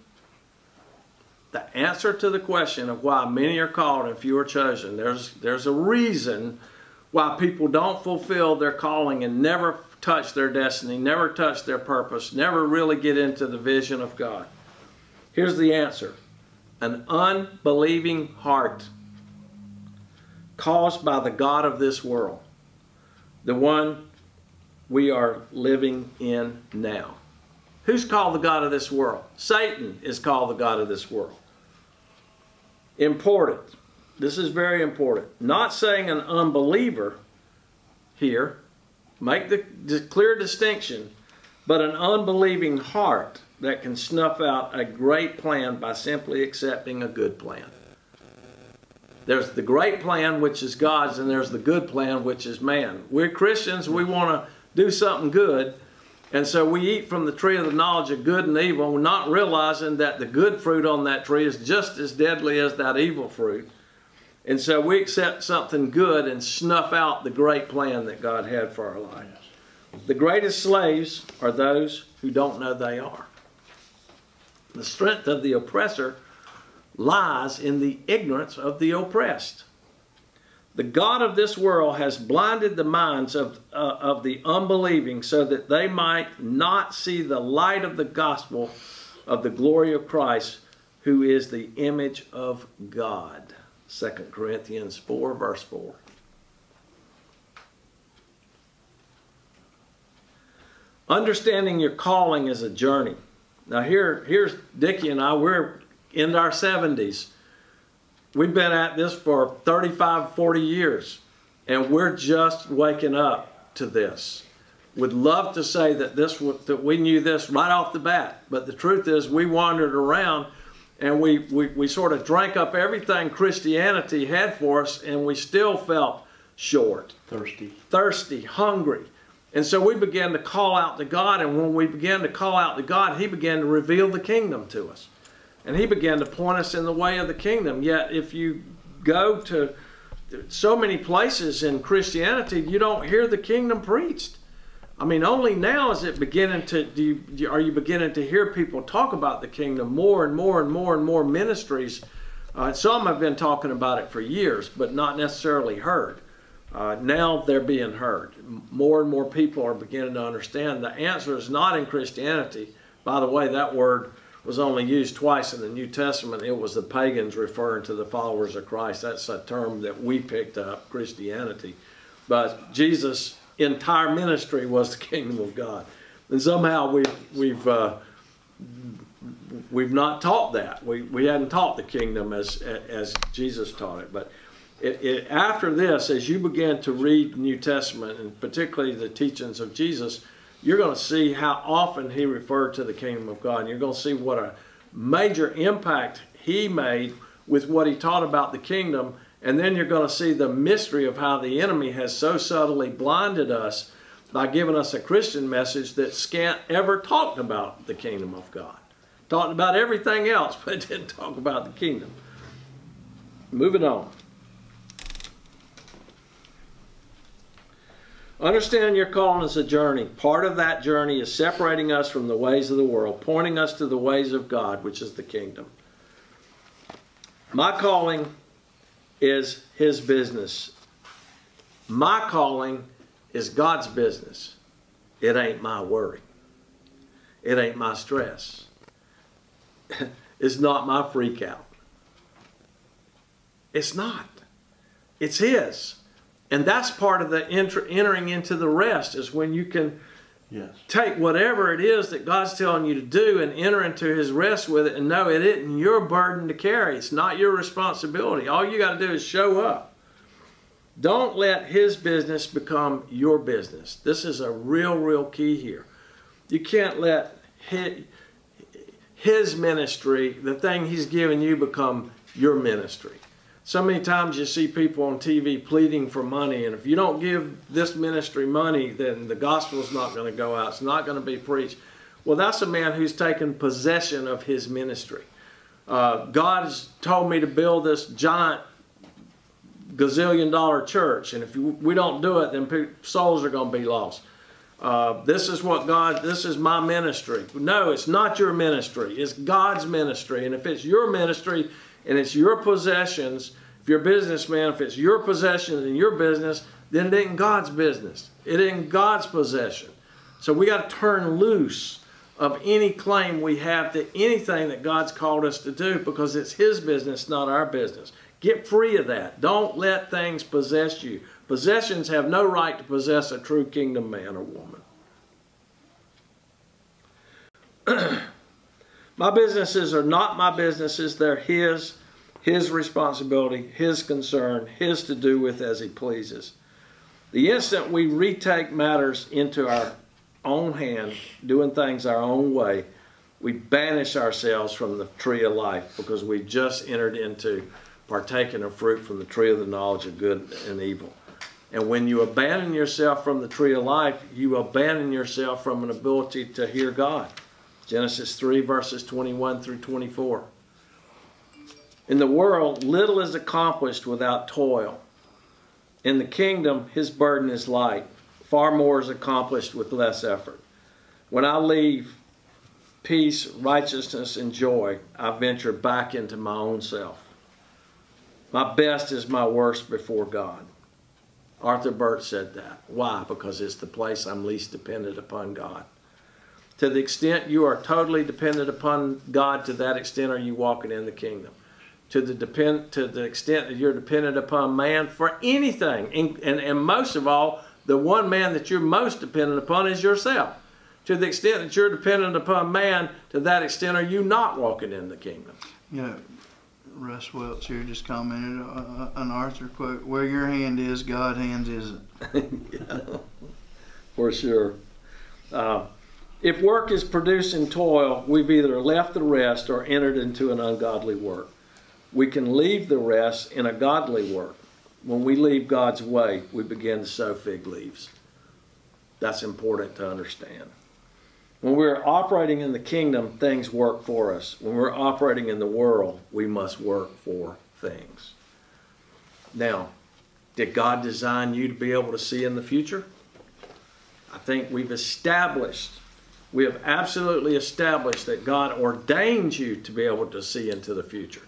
the answer to the question of why many are called and few are chosen. There's, there's a reason why people don't fulfill their calling and never touch their destiny, never touch their purpose, never really get into the vision of God. Here's the answer an unbelieving heart caused by the God of this world, the one we are living in now. Who's called the God of this world? Satan is called the God of this world. Important. This is very important. Not saying an unbeliever here, make the clear distinction, but an unbelieving heart that can snuff out a great plan by simply accepting a good plan. There's the great plan, which is God's, and there's the good plan, which is man. We're Christians, we want to do something good, and so we eat from the tree of the knowledge of good and evil, not realizing that the good fruit on that tree is just as deadly as that evil fruit. And so we accept something good and snuff out the great plan that God had for our lives. The greatest slaves are those who don't know they are. The strength of the oppressor lies in the ignorance of the oppressed. The God of this world has blinded the minds of, uh, of the unbelieving so that they might not see the light of the gospel of the glory of Christ, who is the image of God. 2 Corinthians 4, verse 4. Understanding your calling is a journey. Now here, here's Dickie and I, we're in our 70s. We've been at this for 35, 40 years, and we're just waking up to this. Would love to say that this that we knew this right off the bat, but the truth is we wandered around and we, we, we sort of drank up everything Christianity had for us, and we still felt short.
Thirsty.
Thirsty, hungry. And so we began to call out to God, and when we began to call out to God, He began to reveal the kingdom to us. And He began to point us in the way of the kingdom. Yet, if you go to so many places in Christianity, you don't hear the kingdom preached. I mean, only now is it beginning to, do you, are you beginning to hear people talk about the kingdom more and more and more and more ministries. Uh, some have been talking about it for years, but not necessarily heard. Uh, now they're being heard. More and more people are beginning to understand the answer is not in Christianity. By the way, that word was only used twice in the New Testament. It was the pagans referring to the followers of Christ. That's a term that we picked up, Christianity. But Jesus' entire ministry was the kingdom of God. And somehow we, we've, uh, we've not taught that. We, we hadn't taught the kingdom as, as Jesus taught it. But it, it, after this, as you begin to read New Testament, and particularly the teachings of Jesus, you're going to see how often he referred to the kingdom of God. And you're going to see what a major impact he made with what he taught about the kingdom. And then you're going to see the mystery of how the enemy has so subtly blinded us by giving us a Christian message that scant ever talked about the kingdom of God. Talked about everything else, but didn't talk about the kingdom. Moving on. Understand your calling is a journey. Part of that journey is separating us from the ways of the world, pointing us to the ways of God, which is the kingdom. My calling is His business. My calling is God's business. It ain't my worry. It ain't my stress. it's not my freak out. It's not. It's His. And that's part of the enter, entering into the rest is when you can yes. take whatever it is that God's telling you to do and enter into his rest with it and know it isn't your burden to carry. It's not your responsibility. All you got to do is show up. Don't let his business become your business. This is a real, real key here. You can't let his ministry, the thing he's given you, become your ministry. So many times you see people on TV pleading for money, and if you don't give this ministry money, then the gospel is not going to go out. It's not going to be preached. Well, that's a man who's taken possession of his ministry. Uh, God has told me to build this giant gazillion dollar church, and if we don't do it, then souls are going to be lost. Uh, this is what God, this is my ministry. No, it's not your ministry. It's God's ministry. And if it's your ministry, and it's your possessions, if you're a businessman, if it's your possessions and your business, then it ain't God's business. It ain't God's possession. So we got to turn loose of any claim we have to anything that God's called us to do because it's His business, not our business. Get free of that. Don't let things possess you. Possessions have no right to possess a true kingdom man or woman. My businesses are not my businesses, they're His, His responsibility, His concern, His to do with as He pleases. The instant we retake matters into our own hand, doing things our own way, we banish ourselves from the tree of life because we just entered into partaking of fruit from the tree of the knowledge of good and evil. And when you abandon yourself from the tree of life, you abandon yourself from an ability to hear God. Genesis 3, verses 21 through 24. In the world, little is accomplished without toil. In the kingdom, his burden is light. Far more is accomplished with less effort. When I leave peace, righteousness, and joy, I venture back into my own self. My best is my worst before God. Arthur Burt said that. Why? Because it's the place I'm least dependent upon God. To the extent you are totally dependent upon God, to that extent are you walking in the kingdom. To the depend to the extent that you're dependent upon man for anything, and, and, and most of all, the one man that you're most dependent upon is yourself. To the extent that you're dependent upon man, to that extent are you not walking in the kingdom.
You know, Russ Welch here just commented uh, uh, an Arthur quote: "Where your hand is, God hands isn't."
yeah, for sure. Uh, if work is produced in toil, we've either left the rest or entered into an ungodly work. We can leave the rest in a godly work. When we leave God's way, we begin to sew fig leaves. That's important to understand. When we're operating in the kingdom, things work for us. When we're operating in the world, we must work for things. Now, did God design you to be able to see in the future? I think we've established, we have absolutely established that God ordains you to be able to see into the future.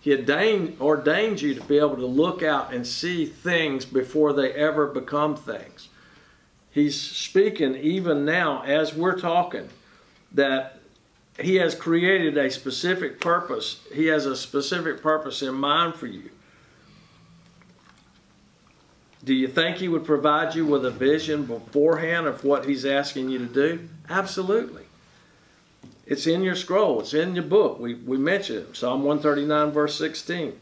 He ordained, ordained you to be able to look out and see things before they ever become things. He's speaking even now as we're talking that he has created a specific purpose. He has a specific purpose in mind for you. Do you think he would provide you with a vision beforehand of what he's asking you to do? Absolutely. It's in your scroll. It's in your book. We, we mentioned it. Psalm 139, verse 16.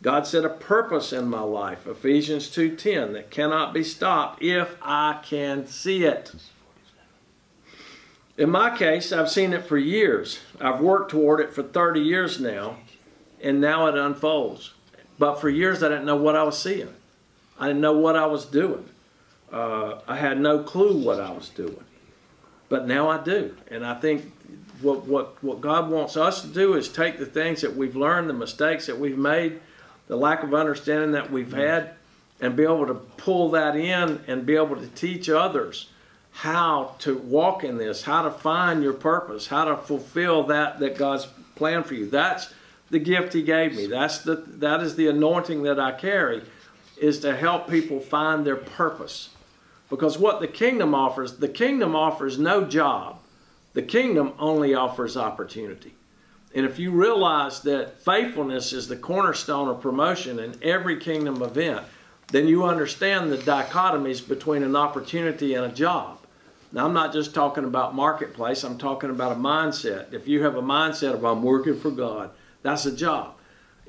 God set a purpose in my life, Ephesians 2.10, that cannot be stopped if I can see it. In my case, I've seen it for years. I've worked toward it for 30 years now, and now it unfolds. But for years, I didn't know what I was seeing. I didn't know what I was doing. Uh, I had no clue what I was doing. But now I do. And I think what, what, what God wants us to do is take the things that we've learned, the mistakes that we've made, the lack of understanding that we've had, and be able to pull that in and be able to teach others how to walk in this, how to find your purpose, how to fulfill that that God's planned for you. That's the gift He gave me. That's the that is the anointing that I carry, is to help people find their purpose. Because what the kingdom offers, the kingdom offers no job. The kingdom only offers opportunity. And if you realize that faithfulness is the cornerstone of promotion in every kingdom event, then you understand the dichotomies between an opportunity and a job. Now, I'm not just talking about marketplace, I'm talking about a mindset. If you have a mindset of I'm working for God, that's a job.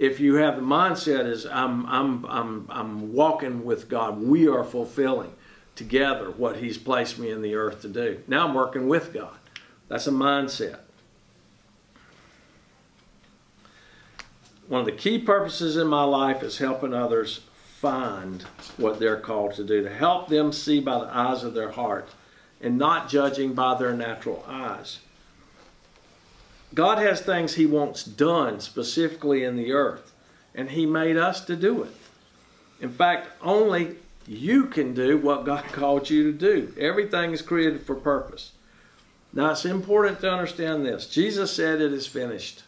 If you have the mindset is I'm, I'm, I'm, I'm walking with God, we are fulfilling together what He's placed me in the earth to do. Now I'm working with God. That's a mindset. One of the key purposes in my life is helping others find what they're called to do, to help them see by the eyes of their heart and not judging by their natural eyes. God has things He wants done specifically in the earth, and He made us to do it. In fact, only you can do what God called you to do. Everything is created for purpose. Now, it's important to understand this. Jesus said it is finished.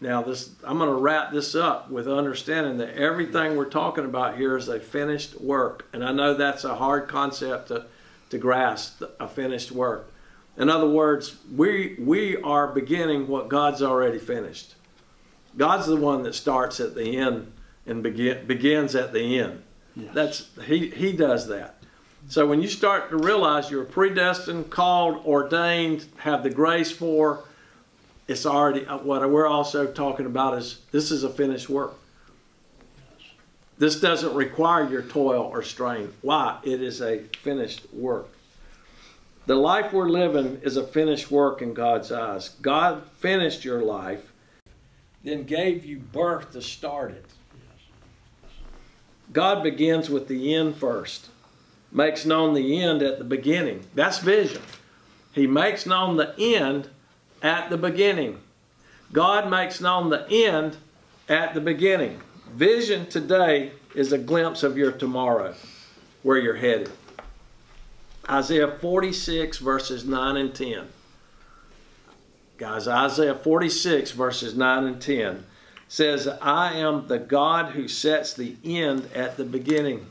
Now, this I'm going to wrap this up with understanding that everything we're talking about here is a finished work. And I know that's a hard concept to, to grasp, a finished work. In other words, we, we are beginning what God's already finished. God's the one that starts at the end and begin, begins at the end. Yes. That's he, he does that. So when you start to realize you're predestined, called, ordained, have the grace for, it's already uh, what we're also talking about is this is a finished work. This doesn't require your toil or strain. Why? It is a finished work. The life we're living is a finished work in God's eyes. God finished your life, then gave you birth to start it. God begins with the end first makes known the end at the beginning. That's vision. He makes known the end at the beginning. God makes known the end at the beginning. Vision today is a glimpse of your tomorrow, where you're headed. Isaiah 46, verses 9 and 10. Guys, Isaiah 46, verses 9 and 10 says, I am the God who sets the end at the beginning.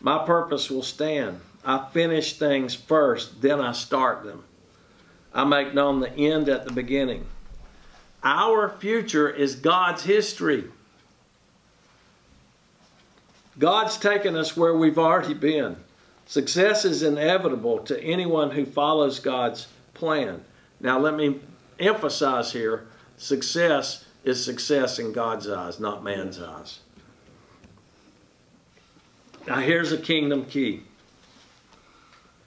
My purpose will stand. I finish things first, then I start them. I make known the end at the beginning. Our future is God's history. God's taken us where we've already been. Success is inevitable to anyone who follows God's plan. Now, let me emphasize here success is success in God's eyes, not man's eyes. Now, here's a kingdom key.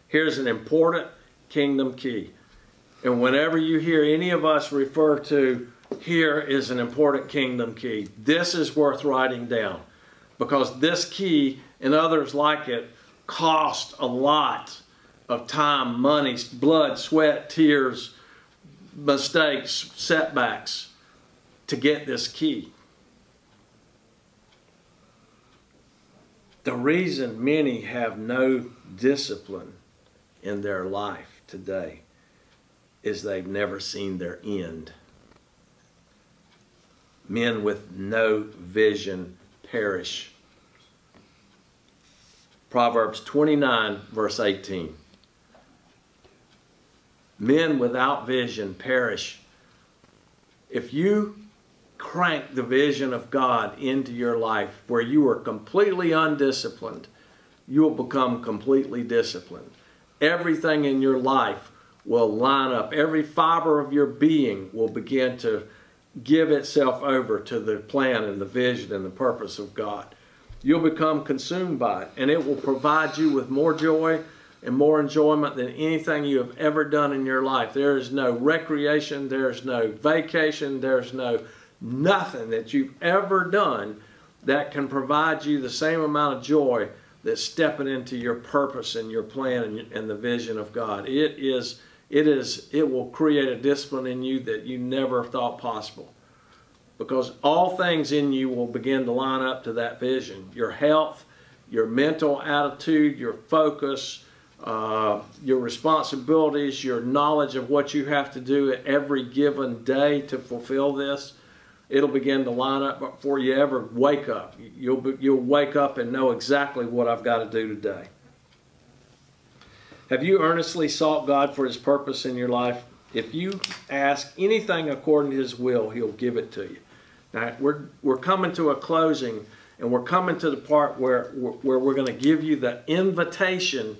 Here's an important kingdom key. And whenever you hear any of us refer to here is an important kingdom key, this is worth writing down because this key and others like it cost a lot of time, money, blood, sweat, tears, mistakes, setbacks to get this key. The reason many have no discipline in their life today is they've never seen their end. Men with no vision perish. Proverbs 29, verse 18. Men without vision perish. If you crank the vision of God into your life where you are completely undisciplined, you will become completely disciplined. Everything in your life will line up. Every fiber of your being will begin to give itself over to the plan and the vision and the purpose of God. You'll become consumed by it, and it will provide you with more joy and more enjoyment than anything you have ever done in your life. There is no recreation, there's no vacation, there's no nothing that you've ever done that can provide you the same amount of joy that's stepping into your purpose and your plan and, and the vision of God. It is it is it will create a discipline in you that you never thought possible because all things in you will begin to line up to that vision your health your mental attitude your focus uh, your responsibilities your knowledge of what you have to do every given day to fulfill this it'll begin to line up before you ever wake up you'll, you'll wake up and know exactly what i've got to do today have you earnestly sought God for His purpose in your life? If you ask anything according to His will, He'll give it to you. Now, we're, we're coming to a closing, and we're coming to the part where, where we're going to give you the invitation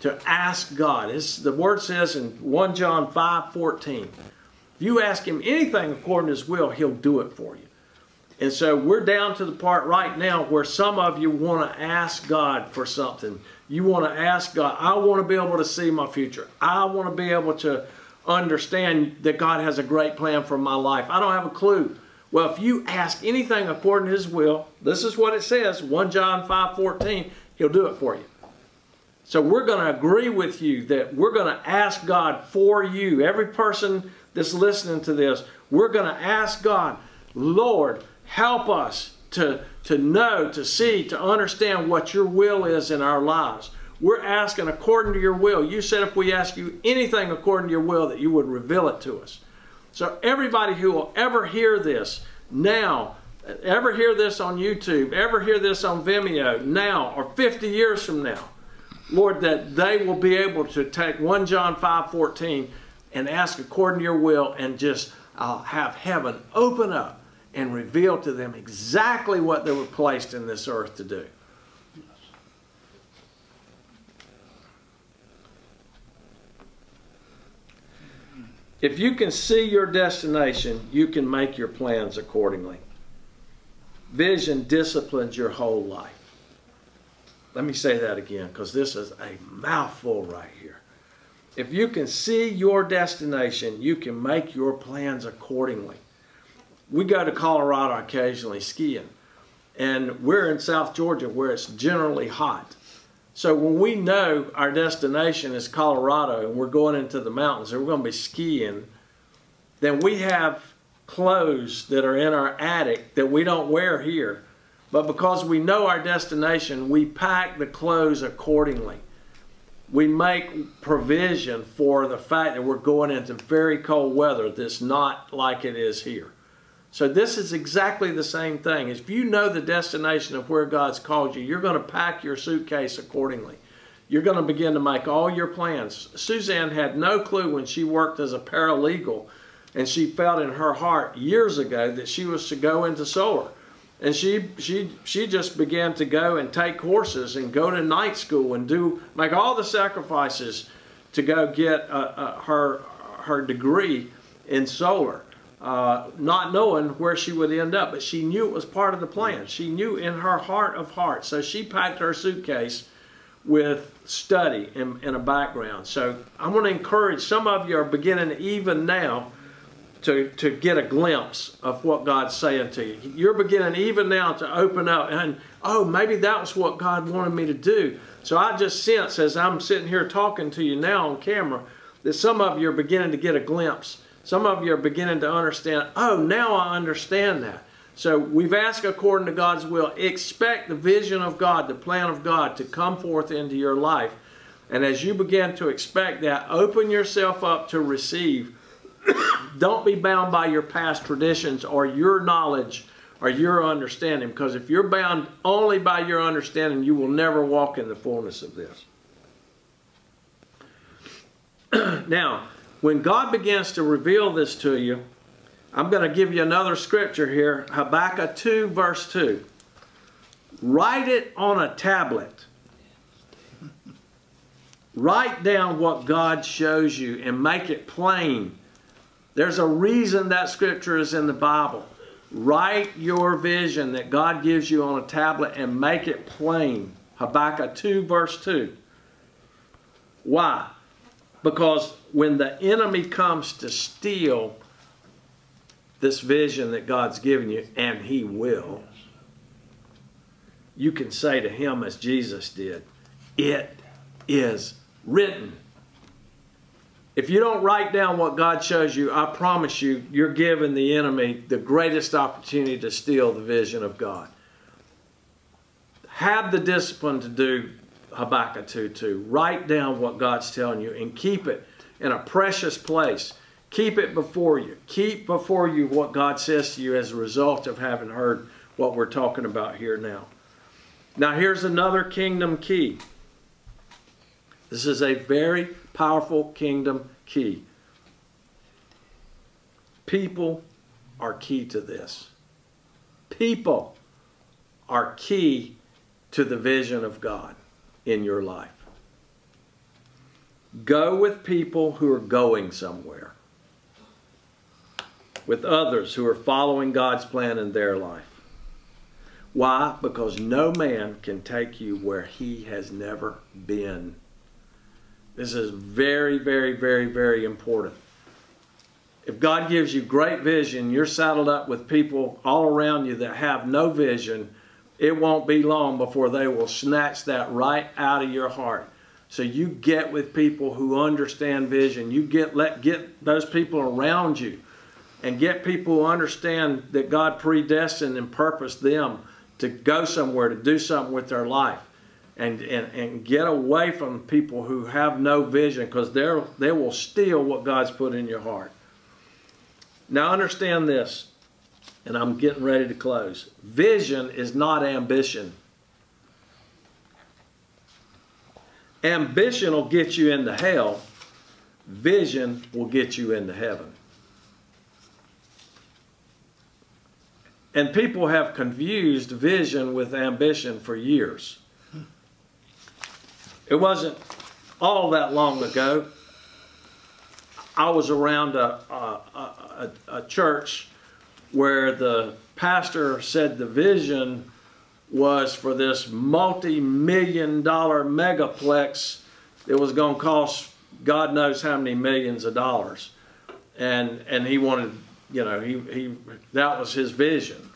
to ask God. It's, the Word says in 1 John 5 14, if you ask Him anything according to His will, He'll do it for you. And so we're down to the part right now where some of you want to ask God for something. You want to ask God, I want to be able to see my future. I want to be able to understand that God has a great plan for my life. I don't have a clue. Well, if you ask anything according to his will, this is what it says, 1 John 5 14, he'll do it for you. So we're going to agree with you that we're going to ask God for you. Every person that's listening to this, we're going to ask God, Lord, help us to, to know, to see, to understand what your will is in our lives. We're asking according to your will. You said if we ask you anything according to your will, that you would reveal it to us. So everybody who will ever hear this now, ever hear this on YouTube, ever hear this on Vimeo now, or 50 years from now, Lord, that they will be able to take 1 John 5 14 and ask according to your will and just uh, have heaven open up and reveal to them exactly what they were placed in this earth to do. If you can see your destination, you can make your plans accordingly. Vision disciplines your whole life. Let me say that again because this is a mouthful right here. If you can see your destination, you can make your plans accordingly we go to Colorado occasionally skiing, and we're in South Georgia where it's generally hot. So when we know our destination is Colorado and we're going into the mountains and we're going to be skiing, then we have clothes that are in our attic that we don't wear here. But because we know our destination, we pack the clothes accordingly. We make provision for the fact that we're going into very cold weather that's not like it is here. So this is exactly the same thing. If you know the destination of where God's called you, you're going to pack your suitcase accordingly. You're going to begin to make all your plans. Suzanne had no clue when she worked as a paralegal and she felt in her heart years ago that she was to go into solar. And she, she, she just began to go and take courses and go to night school and do make all the sacrifices to go get uh, uh, her, her degree in solar uh, not knowing where she would end up, but she knew it was part of the plan. She knew in her heart of hearts. So she packed her suitcase with study and, and a background. So I want to encourage some of you are beginning even now to, to get a glimpse of what God's saying to you. You're beginning even now to open up and, oh, maybe that was what God wanted me to do. So I just sense as I'm sitting here talking to you now on camera that some of you are beginning to get a glimpse some of you are beginning to understand, oh, now I understand that. So we've asked according to God's will, expect the vision of God, the plan of God to come forth into your life. And as you begin to expect that, open yourself up to receive. Don't be bound by your past traditions or your knowledge or your understanding, because if you're bound only by your understanding, you will never walk in the fullness of this. now, when God begins to reveal this to you, I'm going to give you another scripture here Habakkuk 2, verse 2. Write it on a tablet. Write down what God shows you and make it plain. There's a reason that scripture is in the Bible. Write your vision that God gives you on a tablet and make it plain. Habakkuk 2, verse 2. Why? Because when the enemy comes to steal this vision that God's given you, and he will, you can say to him as Jesus did, It is written. If you don't write down what God shows you, I promise you, you're giving the enemy the greatest opportunity to steal the vision of God. Have the discipline to do Habakkuk 2 2. Write down what God's telling you and keep it in a precious place. Keep it before you. Keep before you what God says to you as a result of having heard what we're talking about here now. Now, here's another kingdom key. This is a very powerful kingdom key. People are key to this. People are key to the vision of God in your life. Go with people who are going somewhere, with others who are following God's plan in their life. Why? Because no man can take you where he has never been. This is very, very, very, very important. If God gives you great vision, you're saddled up with people all around you that have no vision it won't be long before they will snatch that right out of your heart. So you get with people who understand vision. You get let get those people around you and get people who understand that God predestined and purposed them to go somewhere, to do something with their life. And, and, and get away from people who have no vision because they will steal what God's put in your heart. Now understand this and I'm getting ready to close. Vision is not ambition. Ambition will get you into hell. Vision will get you into heaven. And people have confused vision with ambition for years. It wasn't all that long ago. I was around a, a, a, a church where the pastor said the vision was for this multi-million dollar megaplex that was going to cost God knows how many millions of dollars. And and he wanted, you know, he, he that was his vision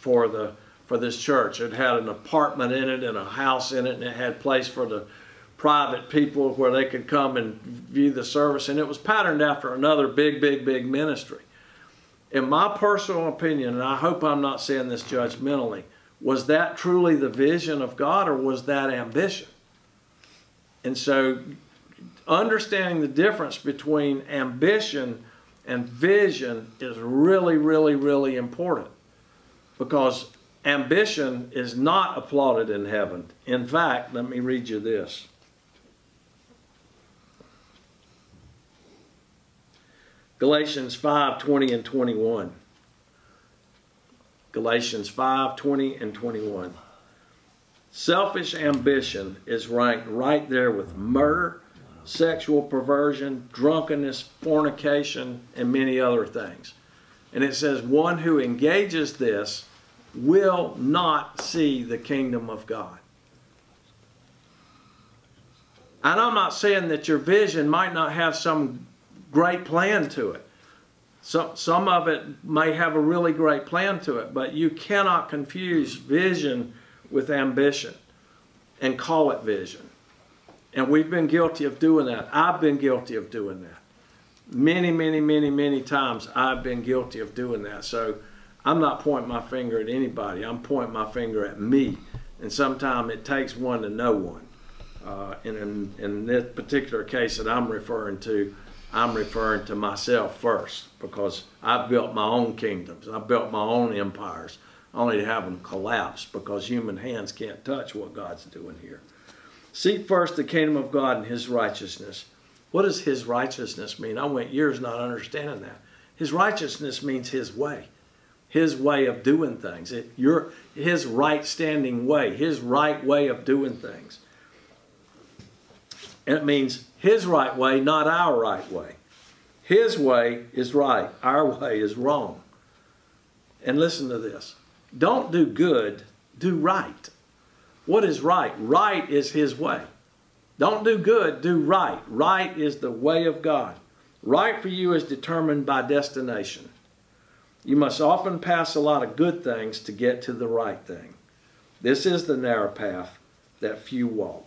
for the for this church. It had an apartment in it and a house in it and it had place for the private people where they could come and view the service and it was patterned after another big big big ministry in my personal opinion, and I hope I'm not saying this judgmentally, was that truly the vision of God or was that ambition? And so, understanding the difference between ambition and vision is really, really, really important because ambition is not applauded in heaven. In fact, let me read you this. Galatians 5 20 and 21. Galatians 5 20 and 21. Selfish ambition is ranked right there with murder, sexual perversion, drunkenness, fornication, and many other things. And it says, one who engages this will not see the kingdom of God. And I'm not saying that your vision might not have some great plan to it. Some, some of it may have a really great plan to it, but you cannot confuse vision with ambition and call it vision. And we've been guilty of doing that. I've been guilty of doing that. Many, many, many, many times I've been guilty of doing that. So I'm not pointing my finger at anybody. I'm pointing my finger at me. And sometimes it takes one to know one. Uh, and in, in this particular case that I'm referring to, I'm referring to myself first because I've built my own kingdoms. I've built my own empires only to have them collapse because human hands can't touch what God's doing here. Seek first the kingdom of God and his righteousness. What does his righteousness mean? I went years not understanding that. His righteousness means his way, his way of doing things, it, your, his right standing way, his right way of doing things. And it means his right way, not our right way. His way is right, our way is wrong. And listen to this don't do good, do right. What is right? Right is his way. Don't do good, do right. Right is the way of God. Right for you is determined by destination. You must often pass a lot of good things to get to the right thing. This is the narrow path that few walk.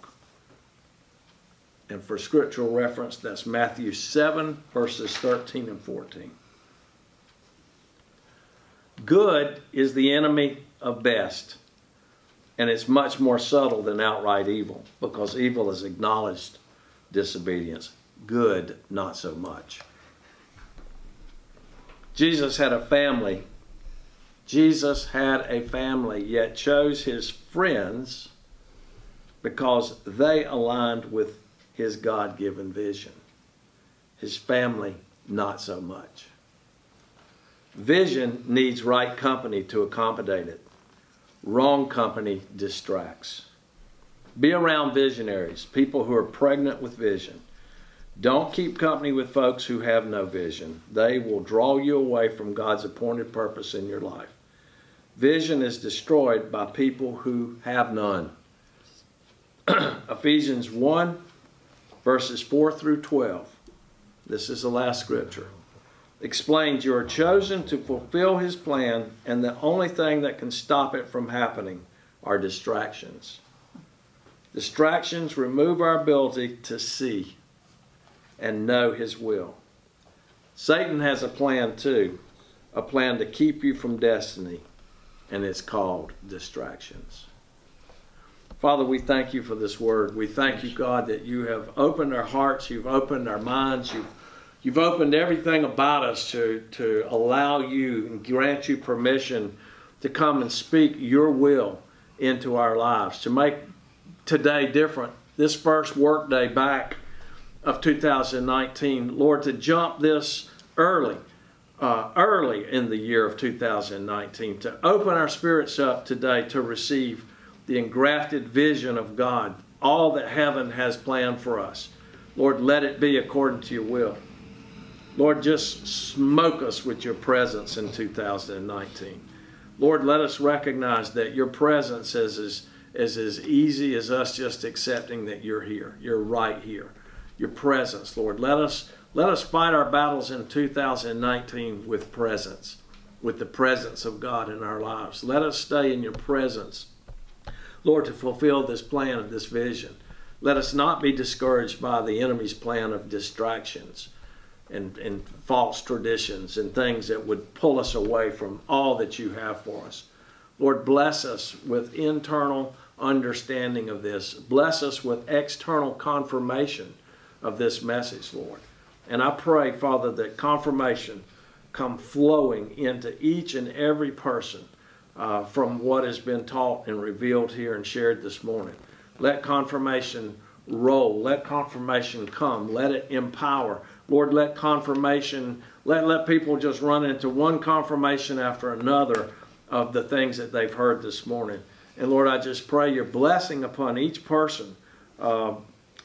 And for scriptural reference, that's Matthew 7, verses 13 and 14. Good is the enemy of best, and it's much more subtle than outright evil because evil is acknowledged disobedience. Good, not so much. Jesus had a family. Jesus had a family, yet chose his friends because they aligned with his God given vision. His family, not so much. Vision needs right company to accommodate it. Wrong company distracts. Be around visionaries, people who are pregnant with vision. Don't keep company with folks who have no vision. They will draw you away from God's appointed purpose in your life. Vision is destroyed by people who have none. Ephesians 1 verses 4 through 12. This is the last scripture. Explains you are chosen to fulfill his plan, and the only thing that can stop it from happening are distractions. Distractions remove our ability to see and know his will. Satan has a plan too, a plan to keep you from destiny, and it's called distractions. Father, we thank you for this word. We thank you, God, that you have opened our hearts, you've opened our minds, you've, you've opened everything about us to, to allow you and grant you permission to come and speak your will into our lives, to make today different. This first workday back of 2019, Lord, to jump this early, uh, early in the year of 2019, to open our spirits up today to receive the engrafted vision of God, all that heaven has planned for us. Lord, let it be according to your will. Lord, just smoke us with your presence in 2019. Lord, let us recognize that your presence is as, is as easy as us just accepting that you're here. You're right here. Your presence, Lord. Let us, let us fight our battles in 2019 with presence, with the presence of God in our lives. Let us stay in your presence Lord, to fulfill this plan of this vision. Let us not be discouraged by the enemy's plan of distractions. and, and false traditions and things that would pull us away from all that you have for us. Lord, bless us with internal understanding of this. Bless us with external confirmation of this message, Lord. And I pray, Father, that confirmation come flowing into each and every person uh, from what has been taught and revealed here and shared this morning. Let confirmation roll. Let confirmation come. Let it empower. Lord, let confirmation, let, let people just run into one confirmation after another of the things that they've heard this morning. And Lord, I just pray your blessing upon each person, uh,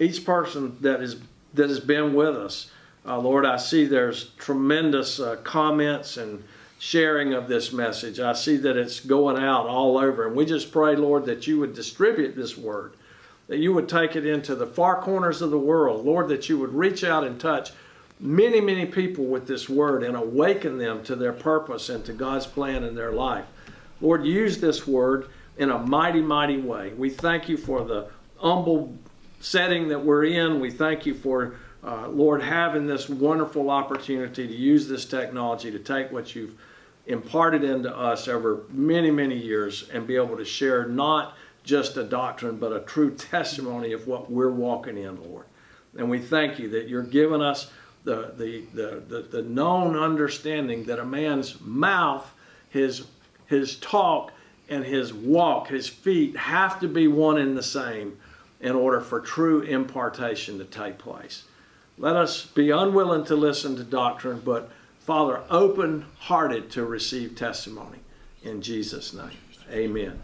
each person that is that has been with us. Uh, Lord, I see there's tremendous uh, comments and sharing of this message. I see that it's going out all over, and we just pray, Lord, that you would distribute this word, that you would take it into the far corners of the world, Lord, that you would reach out and touch many, many people with this word and awaken them to their purpose and to God's plan in their life. Lord, use this word in a mighty, mighty way. We thank you for the humble setting that we're in. We thank you for, uh, Lord, having this wonderful opportunity to use this technology to take what you've imparted into us over many, many years and be able to share not just a doctrine, but a true testimony of what we're walking in, Lord. And we thank you that you're giving us the, the, the, the, the known understanding that a man's mouth, his, his talk, and his walk, his feet have to be one and the same in order for true impartation to take place. Let us be unwilling to listen to doctrine, but Father, open hearted to receive testimony. In Jesus' name, amen.